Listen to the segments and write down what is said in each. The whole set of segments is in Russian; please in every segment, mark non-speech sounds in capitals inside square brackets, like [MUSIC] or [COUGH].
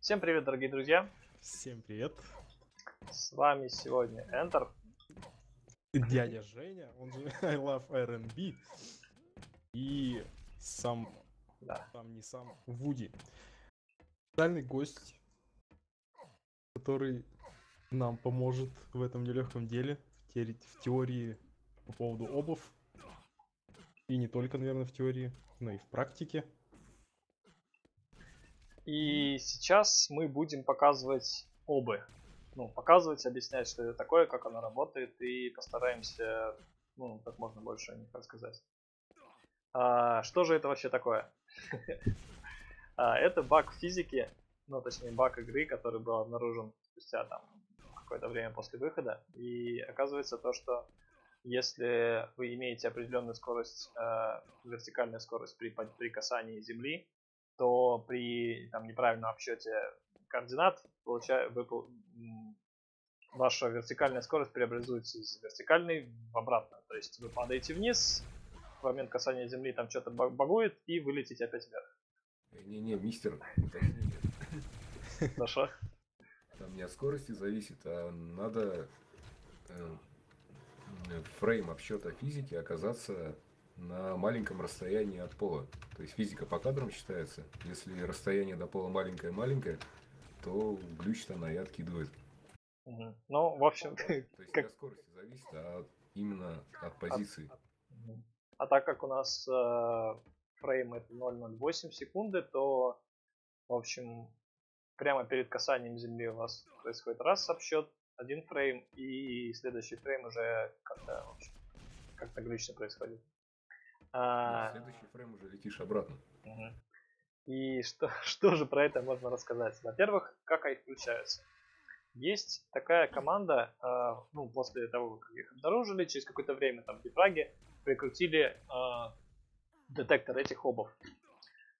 Всем привет, дорогие друзья! Всем привет! С вами сегодня Enter. Дядя Женя, он же [LAUGHS] I Love R&B. И сам, Да. сам не сам, Вуди. Специальный гость, который нам поможет в этом нелегком деле, в, теори- в теории по поводу обув. И не только, наверное, в теории, но и в практике. И сейчас мы будем показывать обы. Ну, показывать, объяснять, что это такое, как оно работает, и постараемся, ну, как можно больше о них рассказать. А, что же это вообще такое? [LAUGHS] А, Это баг физики, ну, точнее, баг игры, который был обнаружен спустя там какое-то время после выхода. И оказывается то, что если вы имеете определенную скорость, э, вертикальную скорость при, при касании земли, то при там, неправильном обсчете координат получая, вы, ваша вертикальная скорость преобразуется из вертикальной в обратную. То есть вы падаете вниз, в момент касания земли там что-то ба- багует, и вы летите опять вверх. Не-не, мистер, уточнение. Хорошо? Там не от скорости зависит, а надо э, фрейм обсчета физики оказаться на маленьком расстоянии от пола. То есть физика по кадрам считается. Если расстояние до пола маленькое-маленькое, то глюч она и откидывает. Ну, в общем, То есть не [LAUGHS] Как- от скорости зависит, а от- именно от позиции. Мгм. А так как у нас э, фрейм это 0,08 секунды, то, в общем, прямо перед касанием земли у вас происходит раз обсчет, один фрейм, и следующий фрейм уже как-то, как-то глючно происходит. А следующий фрейм уже летишь обратно. И что, [LAUGHS] что же про это можно рассказать? Во-первых, как они включаются. Есть такая команда, э, ну, после того, как их обнаружили, через какое-то время там в дебаге прикрутили э, детектор этих обов.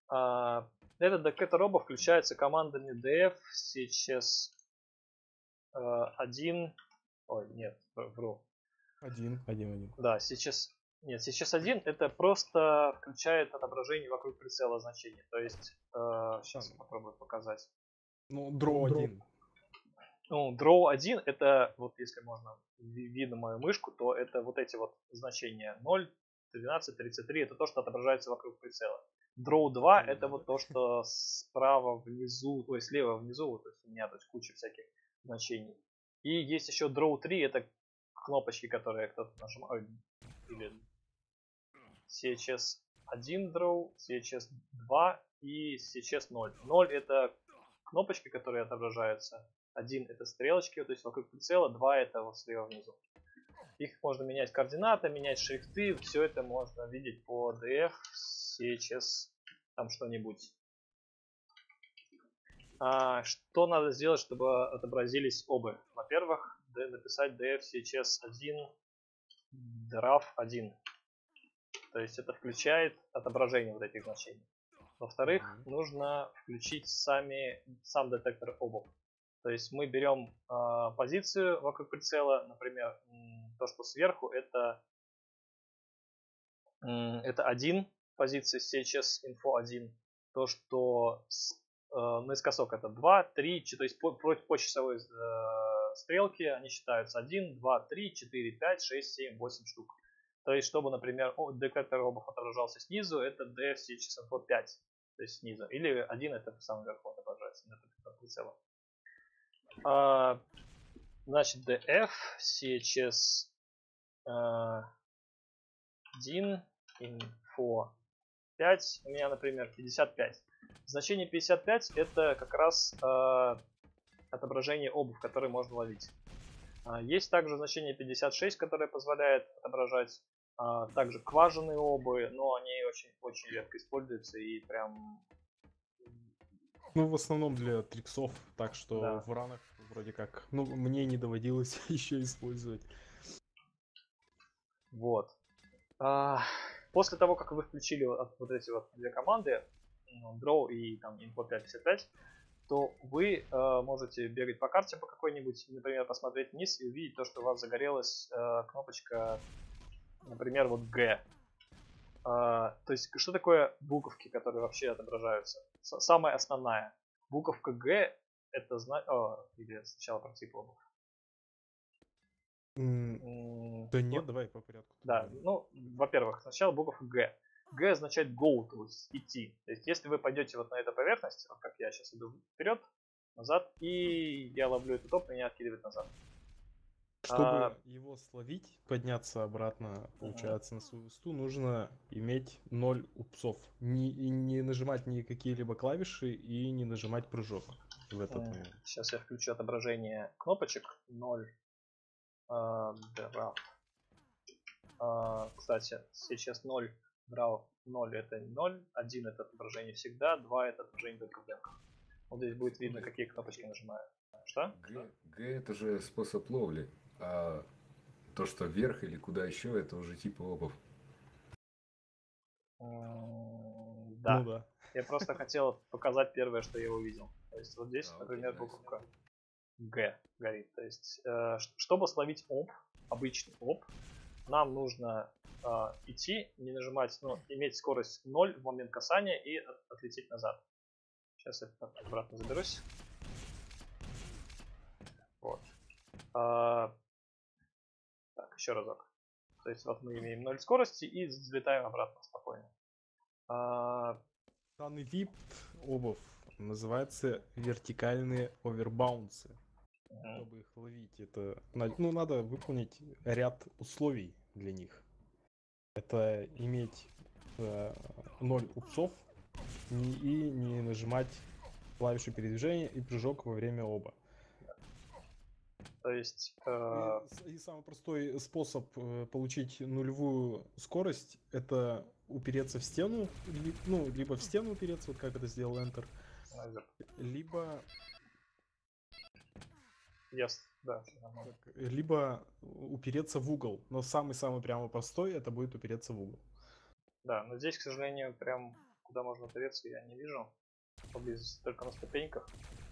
А, этот детектор обов включается командами df, сейчас 1, ой, нет, вру, Один, один, один. да, сейчас... Нет, сейчас один это просто включает отображение вокруг прицела значений. То есть, сейчас попробую показать. Ну, Дро. один. Ну, draw 1 это, вот если можно, ви- видно мою мышку, то это вот эти вот значения 0, 12, 33, это то, что отображается вокруг прицела. Draw 2 это вот то, что справа внизу, ой, слева внизу, вот, то есть у меня тут куча всяких значений. И есть еще Draw 3, это кнопочки, которые кто-то нажимает, или CHS 1 Draw, CHS 2 и CHS 0. 0 это кнопочки, которые отображаются. Один это стрелочки, то есть вокруг прицела, два это вот слева внизу. Их можно менять координаты, менять шрифты, все это можно видеть по DF, CHS, там что-нибудь. А, что надо сделать, чтобы отобразились оба? Во-первых, написать df CHS 1 draf 1. То есть это включает отображение вот этих значений. Во-вторых, Мгм. нужно включить сами, сам детектор обув. То есть мы берем э, позицию вокруг прицела, например, то, что сверху, это, это один позиция CHS Info 1. То, что с- э, наискосок это 2, 3, то есть по, по, по часовой э, стрелке они считаются 1, 2, 3, 4, 5, 6, 7, 8 штук. То есть, чтобы, например, детектор обув отображался снизу, это DF CHS Info 5, то есть снизу. Или один это в самом верху отображается, детектор прицела. А, значит, df CHS э, 1 info 5, у меня, например, 55. Значение 55 это как раз э, отображение обув, которые можно ловить. А, Есть также значение 56, которое позволяет отображать а, также кважины обуви, но они очень, очень редко используются и прям Ну, в основном для триксов, так что Да. в ранах вроде как, ну, мне не доводилось [LAUGHS] еще использовать. Вот. А, после того, как вы включили вот, вот эти вот две команды, Draw и там Info 555, то вы э, можете бегать по карте по какой-нибудь, например, посмотреть вниз и увидеть то, что у вас загорелась э, кнопочка, например, вот G. А, то есть, что такое буковки, которые вообще отображаются? С- самая основная. Буковка Г это значит... или сначала про тип обувь. Да нет, давай по порядку. Да, ну, во-первых, сначала буковка Г. Г означает go, то есть идти. То есть если вы пойдете вот на эту поверхность, вот как я сейчас иду вперед, назад, и я ловлю этот топ, меня откидывает назад. Чтобы А- его словить, подняться обратно, получается, на свою высоту, нужно иметь 0 упсов. Не, и не нажимать ни какие-либо клавиши и не нажимать прыжок в этот момент. Сейчас я включу отображение кнопочек 0. А, draft. А, Кстати, сейчас 0 draft 0 это 0, 1 это отображение всегда, 2 это отображение только в. Вот здесь будет видно, какие кнопочки нажимаю. Что? Г, Г это же способ ловли, а то, что вверх или куда еще, это уже типа обувь. М, Да. Ну да. Я просто хотел показать первое, что я увидел. То есть вот здесь, А, например, nice. буковка Г горит. То есть, э, чтобы словить оп, обычный оп, нам нужно э, идти, не нажимать, ну, иметь скорость 0 в момент касания и от- отлететь назад. Сейчас я обратно заберусь. Вот. А, еще разок. То есть вот мы имеем 0 скорости и взлетаем обратно спокойно. А, Данный вид обувь называется вертикальные овербаунсы. мгм. Чтобы их ловить, это ну, надо выполнить ряд условий для них. Это иметь э, ноль упсов и не нажимать клавишу передвижения и прыжок во время оба. То есть, И, э, с- и самый простой способ э, получить нулевую скорость это упереться в стену, ли- ну, либо в стену упереться, вот как это сделал Enter, наверное, либо yes, да. Так, Либо упереться в угол. Но самый-самый прямо простой это будет упереться в угол. Да, но здесь, к сожалению, прям куда можно опереться, я не вижу. Поблизости только на ступеньках.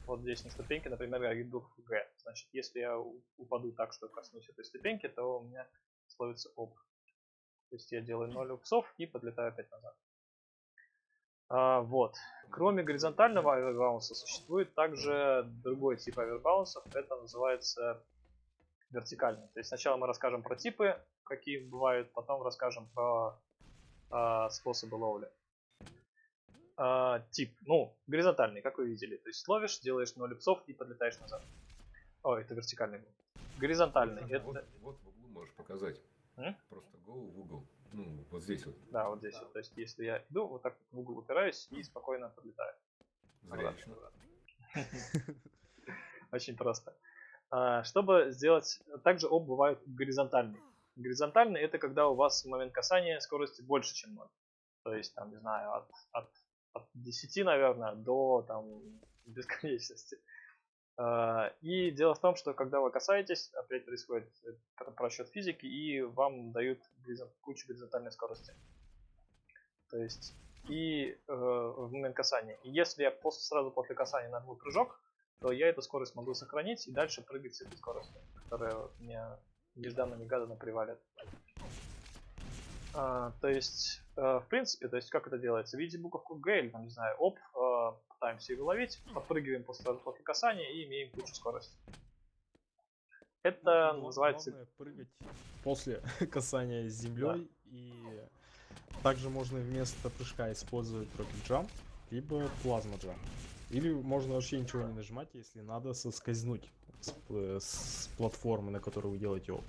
Вот здесь на ступеньке, например, иду в Г. Значит, если я упаду так, что коснусь этой ступеньки, то у меня словится оп. То есть я делаю 0 упсов и подлетаю опять назад. А, вот. Кроме горизонтального авербаунса существует также другой тип авербаунсов. Это называется вертикальный. То есть сначала мы расскажем про типы, какие бывают, потом расскажем про а, способы ловли. А, тип, ну, горизонтальный, как вы видели. То есть ловишь, делаешь 0 ипсов и подлетаешь назад. О, это вертикальный был. Горизонтальный, Вот, это... вот в углу можешь показать. М? Просто go в угол. Ну, вот здесь вот. Да, вот здесь вот. То есть если я иду, вот так в угол упираюсь и спокойно подлетаю. Зрелищно. [LAUGHS] Очень просто. А, Чтобы сделать... Также об бывают горизонтальные. Горизонтальный это когда у вас в момент касания скорости больше, чем 0. То есть, там, не знаю, от, от, от 10, наверное, до там, бесконечности. А, И дело в том, что когда вы касаетесь, опять происходит э, пр- просчет физики, и вам дают кучу горизонтальной скорости. То есть, и э, в момент касания. И если я после, сразу после касания нажму прыжок, то я эту скорость могу сохранить и дальше прыгать с этой скоростью, которая меня нежданно-негаданно привалит. А, то есть, э, в принципе, то есть как это делается? Видите буковку Г или там, не знаю, оп, э, пытаемся ее ловить, подпрыгиваем после, после касания и имеем кучу скорости. Это Ну, называется... главное прыгать после [LAUGHS] касания с землей. И также можно вместо прыжка использовать Rocket Jump, либо Plasma Jump. Или можно вообще ничего не нажимать, если надо соскользнуть с, п- с платформы, на которой вы делаете оп.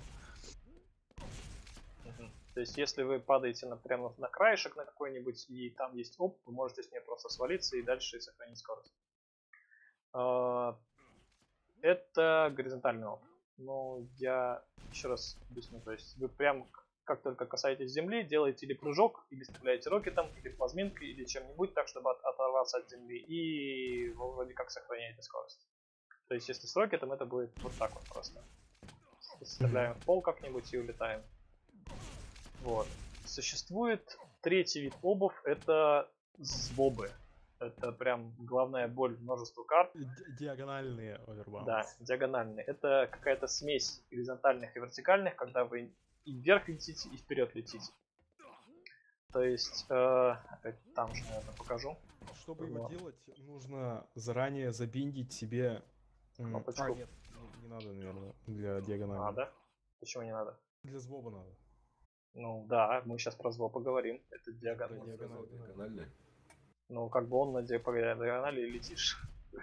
То есть, если вы падаете на, прямо на краешек на какой-нибудь, и там есть оп, вы можете с нее просто свалиться и дальше сохранить скорость. А, Это горизонтальный оп. Но я еще раз объясню. То есть, вы прям как только касаетесь земли, делаете или прыжок, или стреляете рокетом, или плазминкой, или чем-нибудь так, чтобы от- оторваться от земли, и вы вроде как сохраняете скорость. То есть, если с рокетом, это будет вот так вот просто. Стреляем в пол как-нибудь и улетаем. Вот. Существует третий вид обувь, это звобы. Это прям главная боль множества карт. Ди- Диагональные овербаунс. Да, диагональные. Это какая-то смесь горизонтальных и вертикальных, когда вы и вверх летите, и вперед летите. То есть, э, опять там же, наверное, покажу. Чтобы его Вот. делать, нужно заранее забиндить себе... Кнопочку. А, нет, не, не надо, наверное, для диагонали. Надо. Почему не надо? Для звоба надо. Ну да, мы сейчас про зло поговорим. Это диагональ. Диагональ, да. Диагональная. Ну, как бы он на диагонали летишь. [LAUGHS]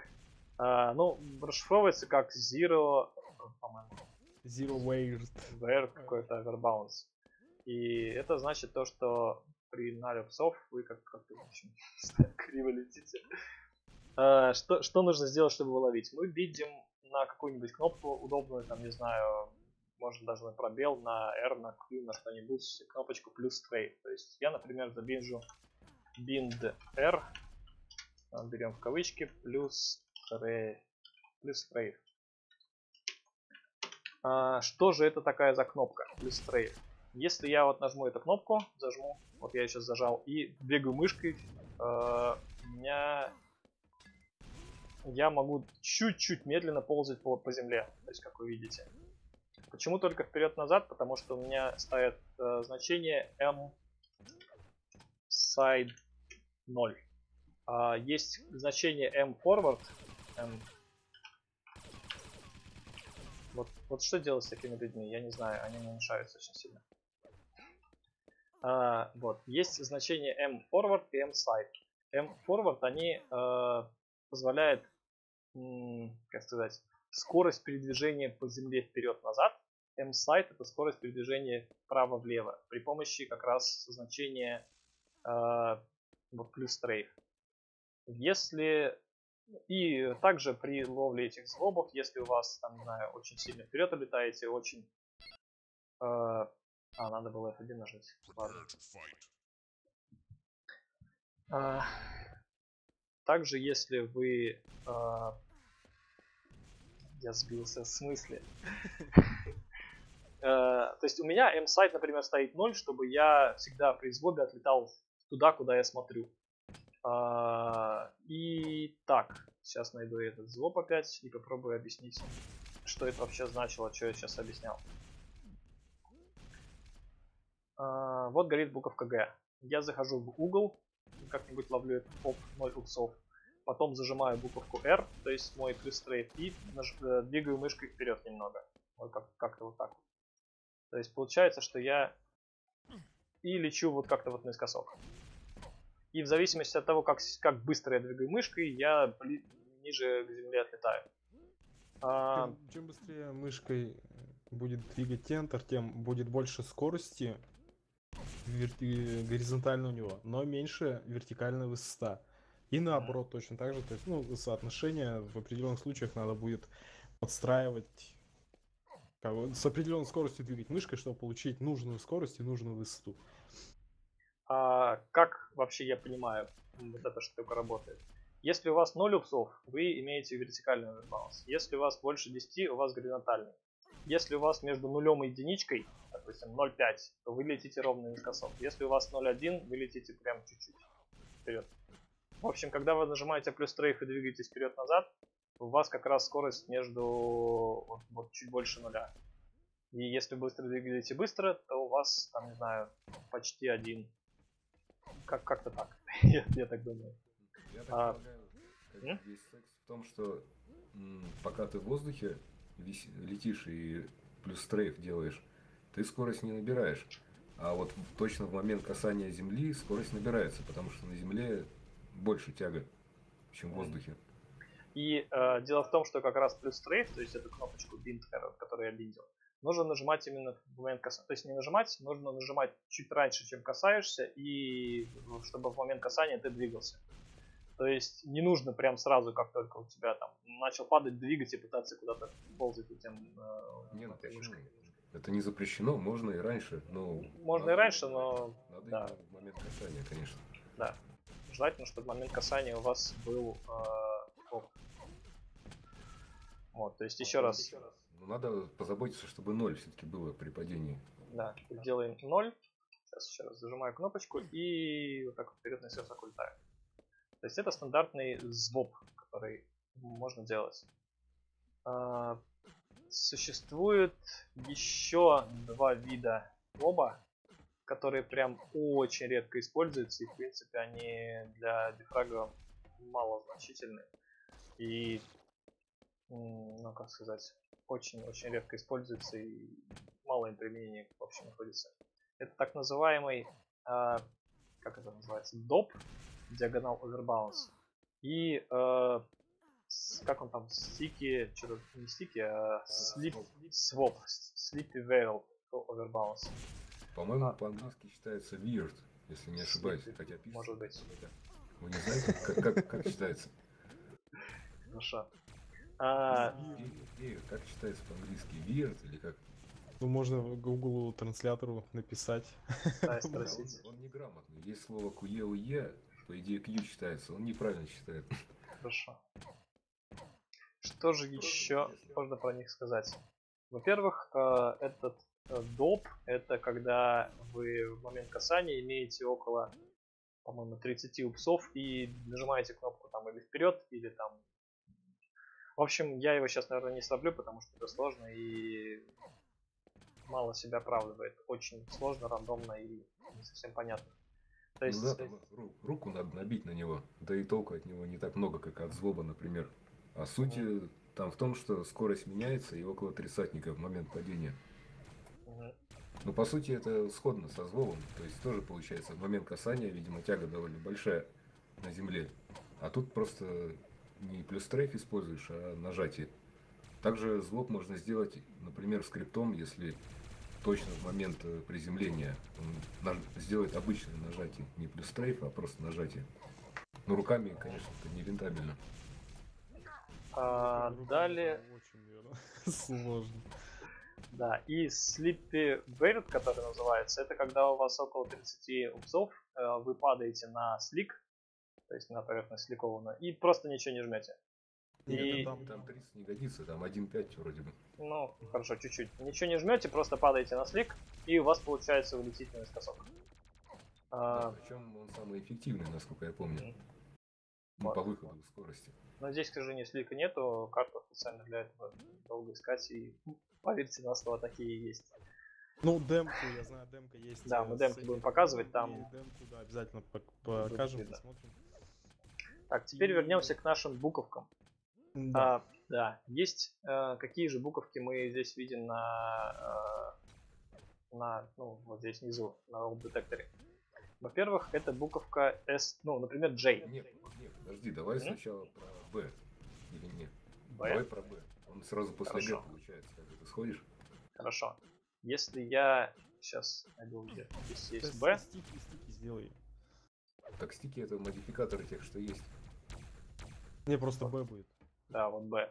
А, ну, расшифровывается как Zero, по-моему, Zero Weight. VR какой-то overbounce. И это значит то, что при нале псов вы как, как в общем, [LAUGHS] криво летите. А, что, что нужно сделать, чтобы его ловить? Мы видим на какую-нибудь кнопку удобную, там, не знаю, можно даже на пробел, на R, на Q, на что-нибудь, кнопочку плюс strafe. То есть я, например, забинжу bind R, берем в кавычки, плюс strafe. Плюс strafe. А, что же это такая за кнопка? Плюс strafe. Если я вот нажму эту кнопку, зажму, вот я сейчас зажал, и двигаю мышкой, э, меня я могу чуть-чуть медленно ползать по, по земле, то есть как вы видите. Почему только вперед-назад? Потому что у меня ставит э, значение m side 0. А, есть значение m forward, m вот, вот что делать с такими людьми, я не знаю, они мешают очень сильно. А, вот, есть значение m forward и m side. m forward, они э, позволяют, как сказать, скорость передвижения по земле вперед-назад. m side это скорость передвижения вправо-влево при помощи как раз значения э, вот плюс стрейф. Если и также при ловле этих злобов, если у вас, там, не знаю, очень сильно вперед улетаете, очень... э, а, надо было F1 нажать. Ладно. А, также, если вы... э, я сбился в смысле. Э, То есть у меня M-сайт, например, стоит 0, чтобы я всегда при звобе отлетал туда, куда я смотрю. А, И так, сейчас найду этот звоб опять и попробую объяснить, что это вообще значило, что я сейчас объяснял. А, Вот горит буковка Г. Я захожу в угол, как-нибудь ловлю этот поп 0 упсов. Потом зажимаю буковку R, то есть мой плюс трейд, и э, двигаю мышкой вперед немного. Вот как- как-то вот так. То есть получается, что я и лечу вот как-то вот наискосок. И в зависимости от того, как, как быстро я двигаю мышкой, я бли- ниже к земле отлетаю. А, Чем, быстрее мышкой будет двигать Enter, тем будет больше скорости верти- горизонтально у него, но меньше вертикальная высота. И наоборот точно так же, то есть, ну, соотношение в определенных случаях надо будет подстраивать как бы с определенной скоростью двигать мышкой, чтобы получить нужную скорость и нужную высоту. а как вообще я понимаю вот эта штука работает? Если у вас 0 упсов, вы имеете вертикальный овербаунс. Если у вас больше 10, у вас горизонтальный. Если у вас между нулем и единичкой, допустим 0,5, то вы летите ровно наискосок. Если у вас 0,1, вы летите прям чуть-чуть вперед. В общем, когда вы нажимаете плюс трейф и двигаетесь вперед-назад, у вас как раз скорость между вот, вот чуть больше нуля. И если быстро двигаете быстро, то у вас, там, не знаю, почти один. Как- как-то так. [LAUGHS] я, я так думаю. Я так А, полагаю, весь секс в том, что пока ты в воздухе летишь и плюс стрейф делаешь, ты скорость не набираешь. А вот точно в момент касания земли скорость набирается, потому что на земле больше тяга, чем в воздухе. И э, дело в том, что как раз плюс трейф, то есть эту кнопочку bind arrow, которую я биндил, нужно нажимать именно в момент касания. То есть не нажимать, нужно нажимать чуть раньше, чем касаешься, и чтобы в момент касания ты двигался. То есть не нужно прям сразу, как только у тебя там начал падать, двигать и пытаться куда-то ползать этим э, Не, ну мышкой. Это не запрещено, можно и раньше, но... Можно и надо- раньше, но Надо да. момент касания, конечно. Да. Желательно, чтобы момент касания у вас был э. Вот, то есть еще раз, Но надо позаботиться, чтобы ноль все-таки было при падении. да, делаем 0. Сейчас еще раз зажимаю кнопочку и вот так вот вперед на сердце улетаю. То есть это стандартный звоп, который можно делать. А, Существует еще два вида воба. Которые прям очень редко используются, и в принципе они для дефрага мало значительны. И, ну как сказать, очень-очень редко используются и мало им применения вообще находится. Это так называемый, э, как это называется, доп, диагонал овербаунс. И э, с, как он там, стики, что-то не стики, а слип, своп, слипи veil overbounce. По-моему, а. по-английски считается weird, если не ошибаюсь. Хотя пишется. Может быть. Вы не знаете, как, как, как читается? Хорошо. А... Weird, как читается по-английски? Weird или как? Ну, можно Google транслятору написать. Да, [LAUGHS] спросить. Он, он неграмотный. Есть слово куе-уе, по идее Q читается, он неправильно читает. Хорошо. Что же еще можно про них сказать? Во-первых, э, этот доп это когда вы в момент касания имеете около, по-моему, 30 упсов и нажимаете кнопку там или вперед, или там... В общем, я его сейчас, наверное, не слаблю, потому что это сложно и мало себя оправдывает. Очень сложно, рандомно и не совсем понятно. То есть... Ну да, руку надо набить на него, да и толку от него не так много, как от злоба, например. А суть mm. там в том, что скорость меняется и около тридцатника в момент падения. Но по сути это сходно со злобом, то есть тоже получается в момент касания, видимо, тяга довольно большая на земле. А тут просто не плюс стрейф используешь, а нажатие. Также злоб можно сделать, например, скриптом, если точно в момент э, приземления. Он сделает обычное нажатие, не плюс стрейф, а просто нажатие. Но руками, конечно, это не рентабельно. А, далее... Очень [LAUGHS] сложно. Да, и Sleepy Bird, который называется, это когда у вас около 30 упсов, э, вы падаете на слик, то есть на поверхность сликованную, и просто ничего не жмете. Нет, и... там, там 30 не годится, там 1.5 вроде бы. Ну, хорошо, чуть-чуть. Ничего не жмете, просто падаете на слик, и у вас получается улететь наискосок. Да, а... Причем он самый эффективный, насколько я помню. Mm. Вот. По выходу скорости. Но здесь, к сожалению, слика нету, карту специально для этого долго искать, и поверьте на слово, такие есть. Ну, демку, я знаю, демка есть. Да, мы демку будем показывать, там... демку, да, обязательно покажем, посмотрим. Так, теперь вернемся к нашим буковкам. Да. А, да. Есть а, какие же буковки мы здесь видим на, а, на ну, вот здесь внизу, на roll детекторе. Во-первых, это буковка S, ну, например, J. Нет, нет, подожди, давай mm-hmm. сначала про B. Или нет? B? Давай про B. Сразу после Хорошо. G получается, когда ты сходишь. Хорошо. Если я сейчас найду где здесь есть B. Стики, стики сделай. Так стики это модификаторы тех, что есть. Не, просто B будет. Да, вот B.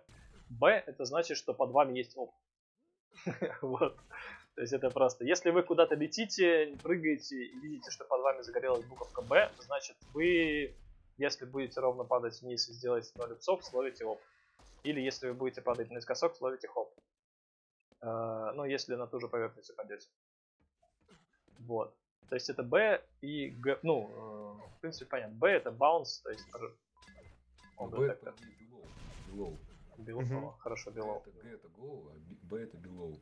B это значит, что под вами есть оп. [LAUGHS] вот. То есть это просто, если вы куда-то летите, прыгаете и видите, что под вами загорелась буковка B, значит вы, если будете ровно падать вниз и сделаете 0 ипсов, словите оп. Или если вы будете падать наискосок, словите хоп. Uh, ну, если на ту же поверхность упадете. Вот. То есть это B и G, ну, э, в принципе, понятно. B это bounce, то есть... Он B это below. Below, угу. хорошо, below. Это G это go, а B это below.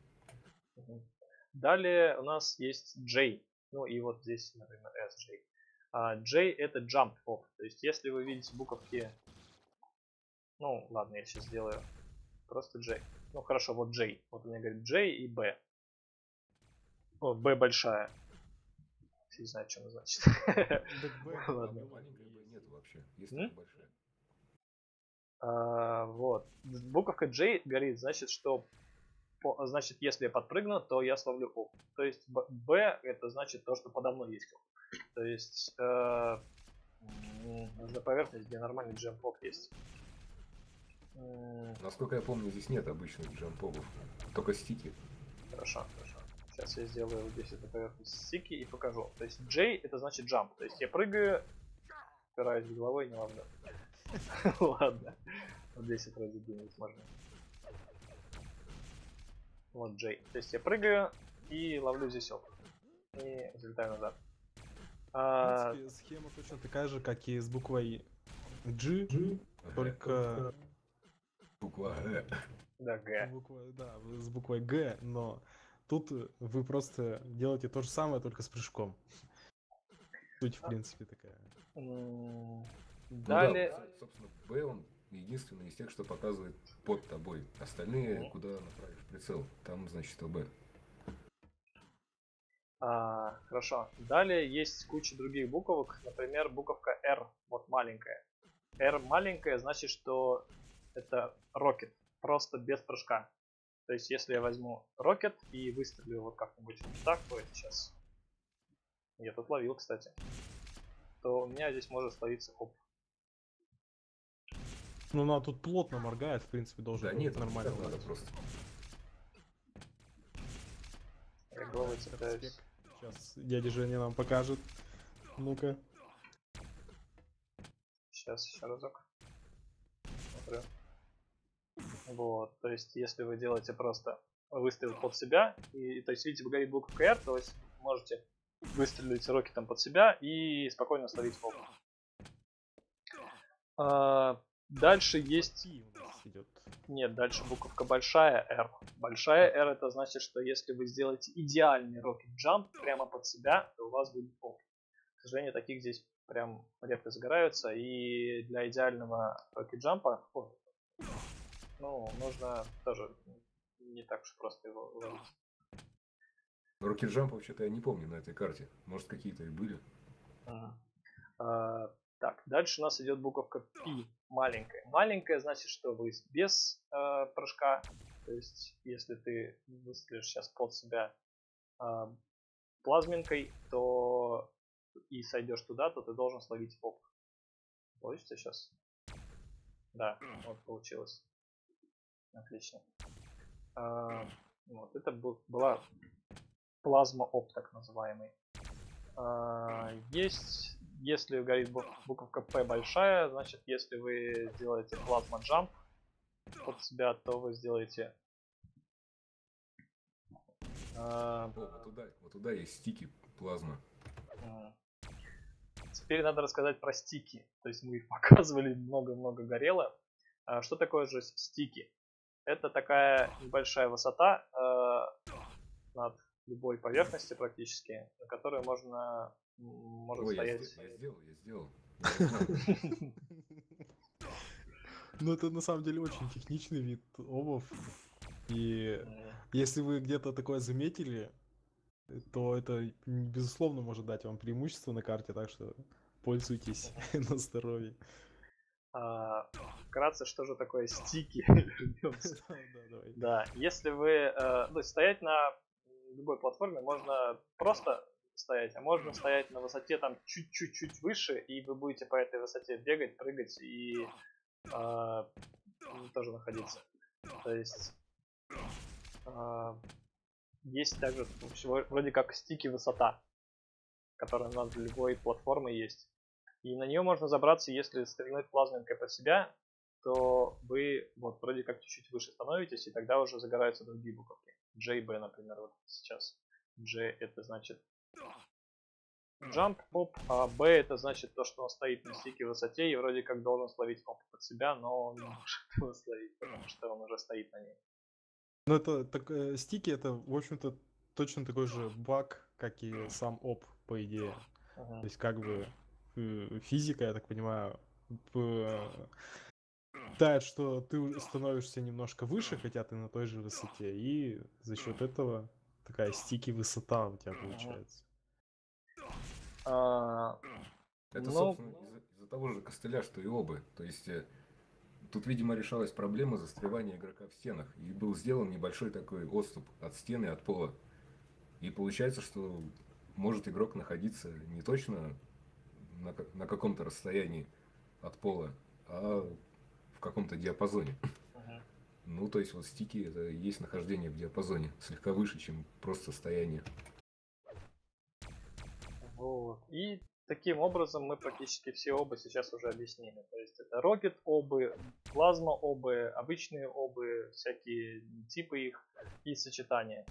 Угу. Далее у нас есть J. Ну и вот здесь, например, SJ. А J это jump off. То есть если вы видите буковки... Ну, ладно, я сейчас сделаю просто J. Ну хорошо, вот J. Вот у меня говорит J и B. О, B большая. Не знаю, что она значит. [LAUGHS] Ладно. Нет вообще. Есть большая. А, вот. Буковка J горит, значит, что значит, если я подпрыгну, то я словлю оп. То есть B это значит то, что подо мной есть То есть э, нужна поверхность, где нормальный джемпок есть. Насколько я помню, здесь нет обычных джемпогов, только стики. Хорошо, хорошо. Сейчас я сделаю вот здесь эту поверхность стики и покажу. То есть J это значит jump. То есть я прыгаю, упираюсь головой, не ловлю. [LAUGHS] Ладно. Вот здесь это разъединить можно. Вот J. То есть я прыгаю и ловлю здесь опыт. И взлетаю назад. А... В принципе, схема точно такая же, как и с буквой G, G? только... Буква Г. Да, Г. Буква, да, с буквой Г, но тут вы просто делаете то же самое, только с прыжком. Суть, в принципе, такая. Ну Далее... да, собственно, Б, он единственный из тех, что показывает под тобой. Остальные, куда направишь прицел, там, значит, ОБ. А, хорошо. Далее есть куча других буквок. Например, буковка R, вот маленькая. R маленькая, значит, что это рокет, просто без прыжка. То есть, если я возьму рокет и выстрелю вот как-нибудь вот так, то это сейчас... Я тут ловил, кстати. То у меня здесь может словиться хоп. Ну, она тут плотно моргает, в принципе, должен да, быть нет, нормально. Надо просто. Я головой цепляюсь. Сейчас дядя Женя нам покажет. Ну-ка. Сейчас, еще разок. Смотрю. Вот, то есть, если вы делаете просто выстрел под себя, и, то есть, видите, горит буква R, то есть, можете выстрелить рокетом под себя и спокойно словить фокус. А, дальше есть... Нет, дальше буковка большая R. Большая R это значит, что если вы сделаете идеальный рокет джамп прямо под себя, то у вас будет поп. К сожалению, таких здесь прям редко загораются. И для идеального рокет джампа, ну, нужно тоже не так уж просто его ловить. Рокет джамп вообще-то я не помню на этой карте. Может какие-то и были. Ага. А, так, дальше у нас идет буковка P, маленькая. Маленькая значит, что вы без э, прыжка, то есть если ты выстрелишь сейчас под себя э, плазминкой, то и сойдешь туда, то ты должен словить поп. Получится сейчас? Да, вот получилось. Отлично. Э, вот, это был, была плазма оп, так называемый. Э, есть если горит буковка P большая, значит, если вы сделаете плазма джамп под себя, то вы сделаете... О, вот, туда, вот туда есть стики плазма. Теперь надо рассказать про стики. То есть мы их [LAUGHS] показывали, много-много горело. А что такое же стики? Это такая небольшая высота э, над любой поверхности практически, на которой можно может Ой, стоять. Я, сделал, я сделал. [LAUGHS] Ну, это на самом деле очень техничный вид обувь. И если вы где-то такое заметили, то это, безусловно, может дать вам преимущество на карте, так что пользуйтесь [LAUGHS] [LAUGHS] на здоровье. А, вкратце, что же такое стики? [LAUGHS] да, если вы... Э, ну, стоять на любой платформе можно просто стоять, а можно стоять на высоте там чуть-чуть-чуть выше, и вы будете по этой высоте бегать, прыгать и э, тоже находиться. То есть э, есть также всего, вроде как стики высота, которая на любой платформы есть. И на нее можно забраться, если стрельнуть плазменкой под себя, то вы вот вроде как чуть-чуть выше становитесь, и тогда уже загораются другие буковки. JB, например, вот сейчас. J это значит Jump Pop, а B это значит то, что он стоит на стике высоте и вроде как должен словить оп под себя, но он не может [LAUGHS] его словить, потому что он уже стоит на ней. Ну это так, э, стики это, в общем-то, точно такой же баг, как и сам оп, по идее. Uh-huh. То есть как бы физика, я так понимаю, да, что ты становишься немножко выше, хотя ты на той же высоте, и за счет этого такая стики высота у тебя получается. А, Это, Но... собственно, из-за, из того же костыля, что и обы. То есть э, тут, видимо, решалась проблема застревания игрока в стенах. И был сделан небольшой такой отступ от стены, от пола. И получается, что может игрок находиться не точно на, на каком-то расстоянии от пола, а в каком-то диапазоне. Ну, то есть вот стики это есть нахождение в диапазоне, слегка выше, чем просто состояние. Вот. И таким образом мы практически все обы сейчас уже объяснили. То есть это рокет обы, плазма обы, обычные обы, всякие типы их и сочетания.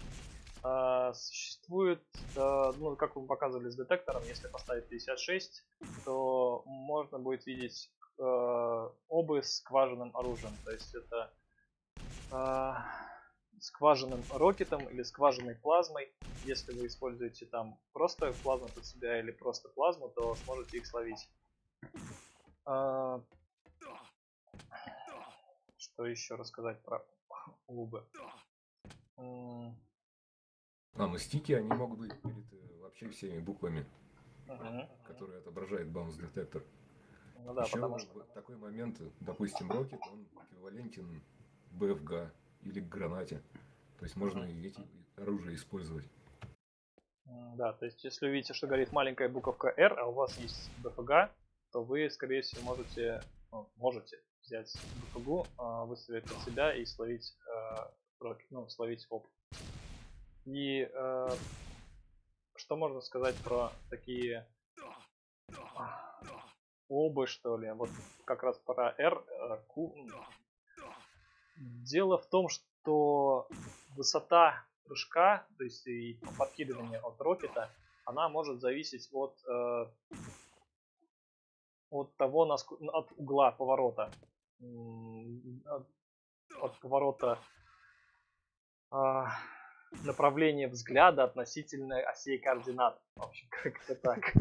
А, существует, а, ну, как вы показывали с детектором, если поставить 56, то можно будет видеть а, обы с скважинным оружием. То есть это скважинным рокетом или скважинной плазмой. Если вы используете там просто плазму под себя или просто плазму, то сможете их словить. Что еще рассказать про лубы? А, ну стики, они могут быть перед э, вообще всеми буквами, мгм. которые отображает bounce детектор. Ну да, Еще потому что... такой момент, допустим, рокет, он эквивалентен БФГ или к гранате. То есть можно и эти оружия использовать. Да, то есть если увидите, что горит маленькая буковка R, а у вас есть БФГ, то вы, скорее всего, можете, ну, можете взять БФГ, а, выставить под себя и словить, э, ну, словить оп. И э, что можно сказать про такие обы, что ли? Вот как раз про R, э, Q. Дело в том, что высота прыжка, то есть и подкидывание от рокета, она может зависеть от, э, от того, наск- от угла поворота. От, от поворота а, направления взгляда относительно осей координат. В общем, как-то так.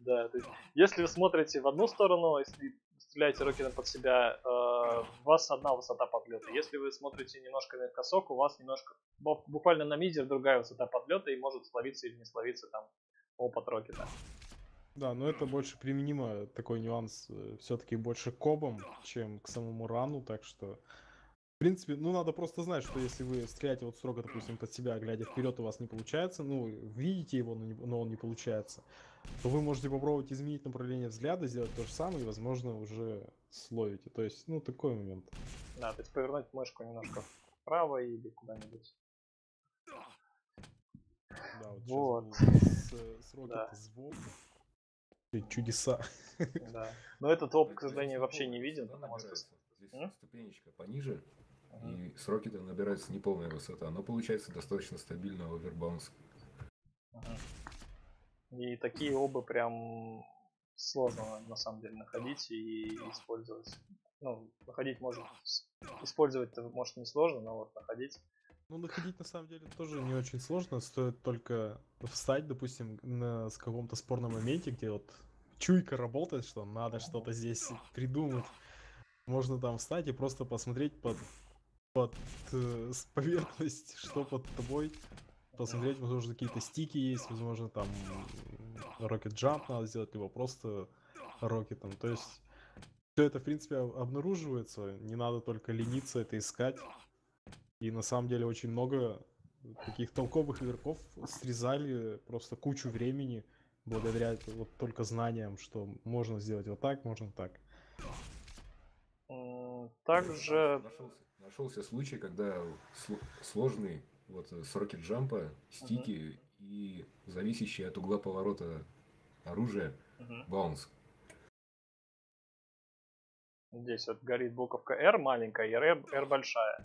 Да, то есть, если вы смотрите в одну сторону, если стреляете рокетом под себя, э, у вас одна высота подлета. Если вы смотрите немножко наискосок, у вас немножко бу- буквально на мизер другая высота подлета и может словиться или не словиться там опыт рокета. Да, но это больше применимо, такой нюанс, все-таки больше к обам, чем к самому рану, так что... В принципе, ну надо просто знать, что если вы стреляете вот строго, допустим, под себя, глядя вперед, у вас не получается, ну, видите его, но, не- но он не получается, то вы можете попробовать изменить направление взгляда, сделать то же самое, и, возможно, уже словите. То есть, ну, такой момент. Да, то есть повернуть мышку немножко вправо или куда-нибудь. Да, вот, Вот. с, с рокета Да. звук. Чудеса. Да. Но этот оп, к сожалению, вообще не виден, ступенечка пониже. И с рокета набирается неполная высота, но получается достаточно стабильно овербаунс. И такие обы прям сложно на самом деле находить и использовать. Ну, находить может, использовать может не сложно, но вот находить. Ну, находить на самом деле тоже не очень сложно, стоит только встать, допустим, на с каком-то спорном моменте, где вот чуйка работает, что надо что-то здесь придумать. Можно там встать и просто посмотреть под, под э, с поверхность, что под тобой. Посмотреть, возможно, какие-то стики есть, возможно, там рокет джамп надо сделать, либо просто рокетом. То есть все это, в принципе, об- обнаруживается, не надо только лениться это искать. И на самом деле очень много таких толковых игроков срезали просто кучу времени благодаря вот только знаниям, что можно сделать вот так, можно так. Также Нашелся, случай, когда сло- сложный вот с рокет джампа, стики и зависящие от угла поворота оружия мгм, баунс. здесь вот горит буковка R маленькая и R, R большая.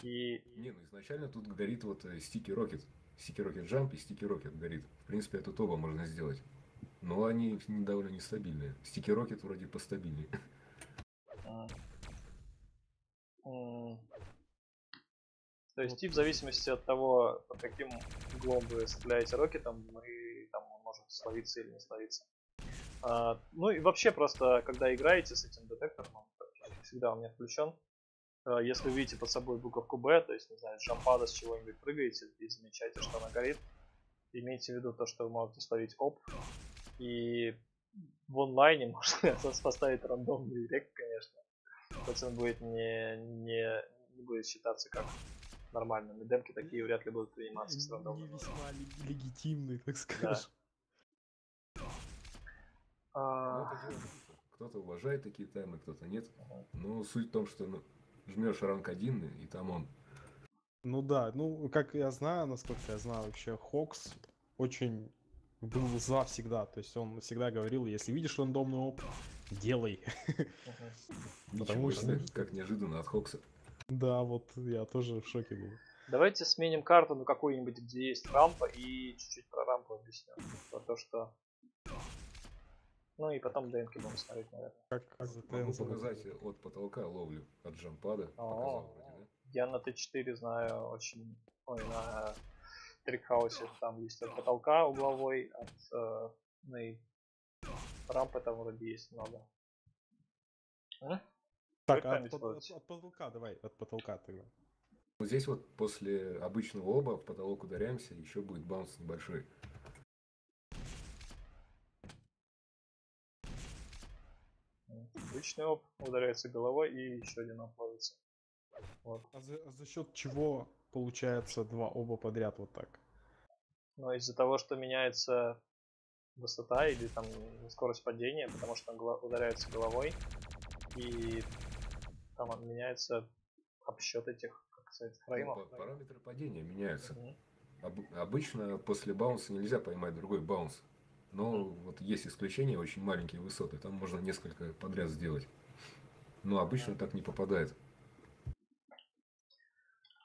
И Не, ну изначально тут горит вот э, стики рокет. Стики рокет джамп и стики рокет горит. В принципе, тут оба можно сделать. Но они довольно нестабильные. Стики рокет вроде постабильнее. М. То есть и в зависимости от того, под каким углом вы стреляете рокетом, мы там он может словиться или не словиться. А, ну и вообще просто, когда играете с этим детектором, он практически всегда у меня включен. А, Если увидите под собой буковку B, то есть, не знаю, с джампада с чего-нибудь прыгаете и замечаете, что она горит, имейте в виду то, что вы можете словить оп. И в онлайне можно [LAUGHS] поставить рандомный рек, конечно. Он будет не, не, не будет считаться как нормальным. И демки такие вряд ли будут приниматься с Не рандомным. весьма лег- легитимный, так скажем. Но А, вкуса. Кто-то уважает такие таймы, кто-то нет. Но суть в том, что ну, жмешь ранг 1, и там он. Ну да, ну как я знаю, насколько я знаю, вообще Хокс очень был за всегда. То есть он всегда говорил, если видишь рандомный оп, делай. Потому что- как неожиданно от Хокса. Да, вот я тоже в шоке был. Давайте сменим карту на какую-нибудь, где есть рампа, и чуть-чуть про рампу объясню. Про то, что... Ну и потом демки будем смотреть, наверное. Как Могу ZTN забыл. показать от потолка ловлю от джампада. О. Показал вроде, да? Я на Т4 знаю очень... Ой, на трикхаусе там есть от потолка угловой, от э, рампы там вроде есть много. М? Так, а от, от- от потолка давай, от потолка тогда. Вот здесь вот после обычного оба в потолок ударяемся, еще будет баунс небольшой. Обычный оп, ударяется головой и еще один оп ловится. Вот. А за, а за счет чего получается два оба подряд вот так? Но из-за того, что меняется высота или там скорость падения, потому что он ударяется головой, и там меняется обсчет этих, как сказать, Ну, фреймов. па- Параметры падения меняются. Об- обычно после баунса нельзя поймать другой баунс. Но вот есть исключения, очень маленькие высоты. Там можно несколько подряд сделать. Но обычно так не попадает.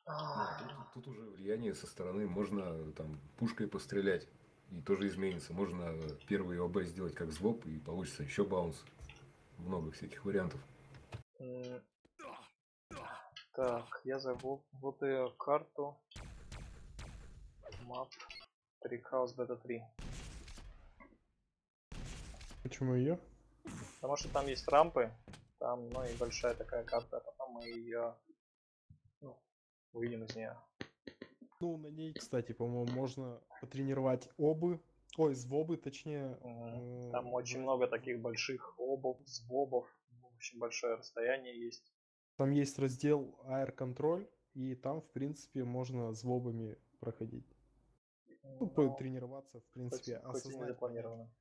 Ну, а тут, тут уже влияние со стороны. Можно там пушкой пострелять. И тоже изменится. Можно первый ОБ сделать как звоп, и получится еще баунс. Много всяких вариантов. Так, я зову вот ее карту. Map Trickhouse Beta 3. Почему ее? Потому что там есть рампы, там, ну и большая такая карта, а потом мы ее ну, увидим из нее. Ну, на ней, кстати, по-моему, можно потренировать обы. Ой, звобы, точнее. Э, Там очень в- много таких больших обов, сбобов, очень большое расстояние есть. Там есть раздел Air Control, и там, в принципе, можно звобами проходить. Ну, Но потренироваться, в хоть, принципе, хоть осознать. запланировано.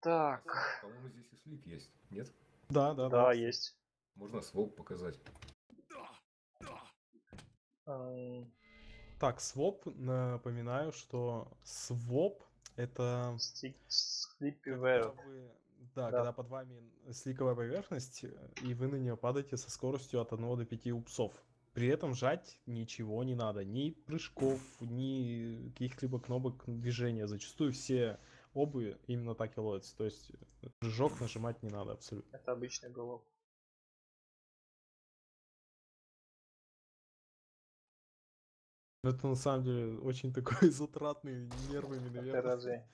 Так, По-моему, здесь и слик есть. Нет? Да, да, да, да. есть. Можно своп показать. Так, своп, напоминаю, что своп это Sleepy вы- да, Да. когда под вами сликовая поверхность, и вы на нее падаете со скоростью от 1 до 5 упсов. При этом жать ничего не надо, ни прыжков, ни каких-либо кнопок движения. Зачастую все обы именно так и ловятся. То есть прыжок нажимать не надо абсолютно. Это обычный голов. Но Это на самом деле очень такой [LAUGHS] затратный нервами, наверное. разве?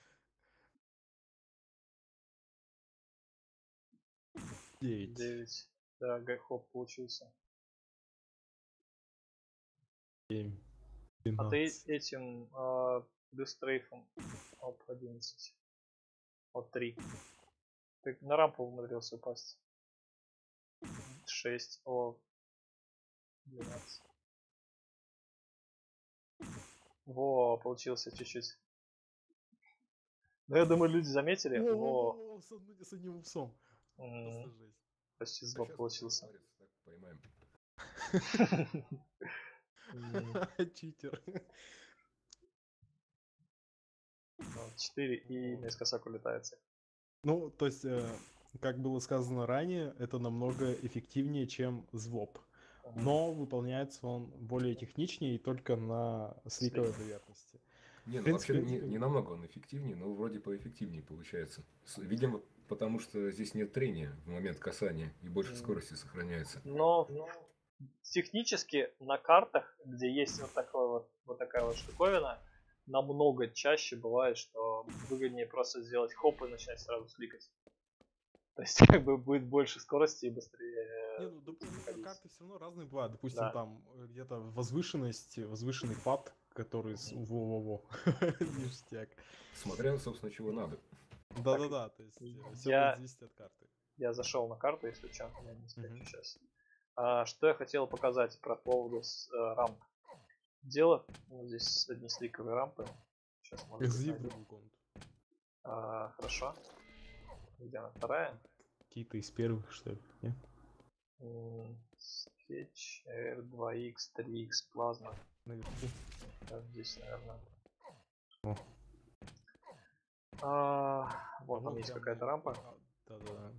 9. 9. Да, гайхоп получился. 7. А ты этим э, бюстрейфом оп 11. От 3. Ты на рампу умудрился упасть. 6. О. 12. Во, получился чуть-чуть. Ну, я думаю, люди заметили. Во, с одним- с одним упсом. м, Просто жесть. почти щас получился. [LAUGHS] Читер. 4 и наискосок улетается. Ну, то есть, э, как было сказано ранее, это намного эффективнее, чем звоп. Но выполняется он более техничнее и только на сликовой поверхности. Не, ну принципе, вообще не, не намного он эффективнее, но вроде поэффективнее получается. Видимо, потому что здесь нет трения в момент касания и больше скорости сохраняется. Но технически на картах, где есть вот, такой вот, вот такая вот штуковина, намного чаще бывает, что выгоднее просто сделать хоп и начать сразу сликать. То есть [LAUGHS] как бы будет больше скорости и быстрее. Не, ну, допустим, ходить. карты все равно разные бывают. Допустим, Да. там э, где-то возвышенность, возвышенный пад, который с во-во-во. [LAUGHS] Ништяк. Смотря, собственно, чего надо. Да-да-да, то есть э, все я- будет зависеть от карты. Я зашел на карту, если что, я не сейчас. А, что я хотел показать про поводу с, э, рамп. Дело, вот здесь одни сликовые рампы. Сейчас. А, хорошо. Где она? Вторая? Какие-то из первых, что ли? не? М, Sketch R2X, 3X, плазма. Наверху. Да, здесь, наверное. О. А, вот там По-моему, есть какая-то рампа. а, Да-да.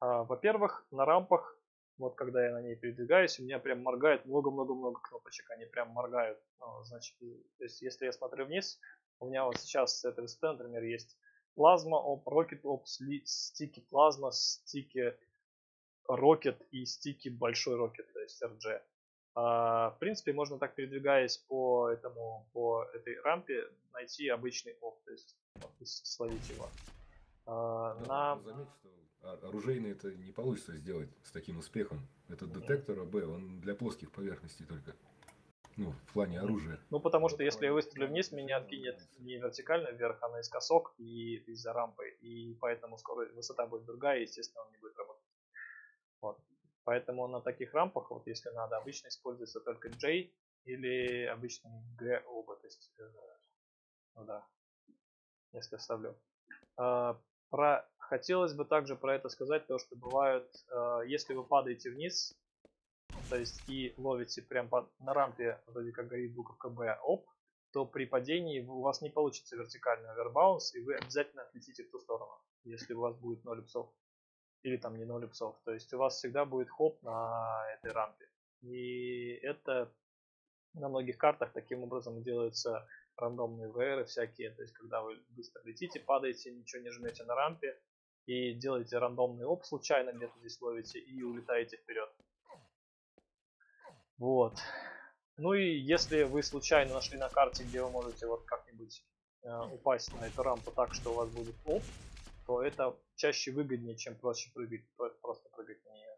А, во-первых, на рампах, вот когда я на ней передвигаюсь, у меня прям моргает много-много-много кнопочек. Они прям моргают. Ну, значит, то есть, если я смотрю вниз, у меня вот сейчас с этой высоты, например, есть плазма, оп, рокет, оп, стики плазма, стики рокет и стики большой рокет, то есть RG. А, в принципе, можно так передвигаясь по этому, по этой рампе, найти обычный оп, то есть словить его. А, да, на... Заметь, что оружейный это не получится сделать с таким успехом. Этот детектор АБ, он для плоских поверхностей только. Ну, в плане оружия. Ну, потому что если я выстрелю вниз, меня откинет не вертикально вверх, а наискосок и из-за рампы. И поэтому скорость, высота будет другая, и, естественно, он не будет работать. Вот. Поэтому на таких рампах, вот если надо, обычно используется только J или обычный G оба. То есть, э, ну да, если вставлю. А, про, хотелось бы также про это сказать, то что бывают, э, если вы падаете вниз, то есть и ловите прям по, на рампе, вроде как горит буковка B, оп, то при падении у вас не получится вертикальный овербаунс, и вы обязательно отлетите в ту сторону, если у вас будет 0 псов. Или там не 0 псов. То есть у вас всегда будет хоп на этой рампе. И это на многих картах таким образом делаются рандомные VR всякие. То есть когда вы быстро летите, падаете, ничего не жмете на рампе, и делаете рандомный оп случайно где-то здесь ловите и улетаете вперед. Вот. Ну и если вы случайно нашли на карте, где вы можете вот как-нибудь э, упасть на эту рампу так, что у вас будет оп, то это чаще выгоднее, чем проще прыгать, просто прыгать на нее.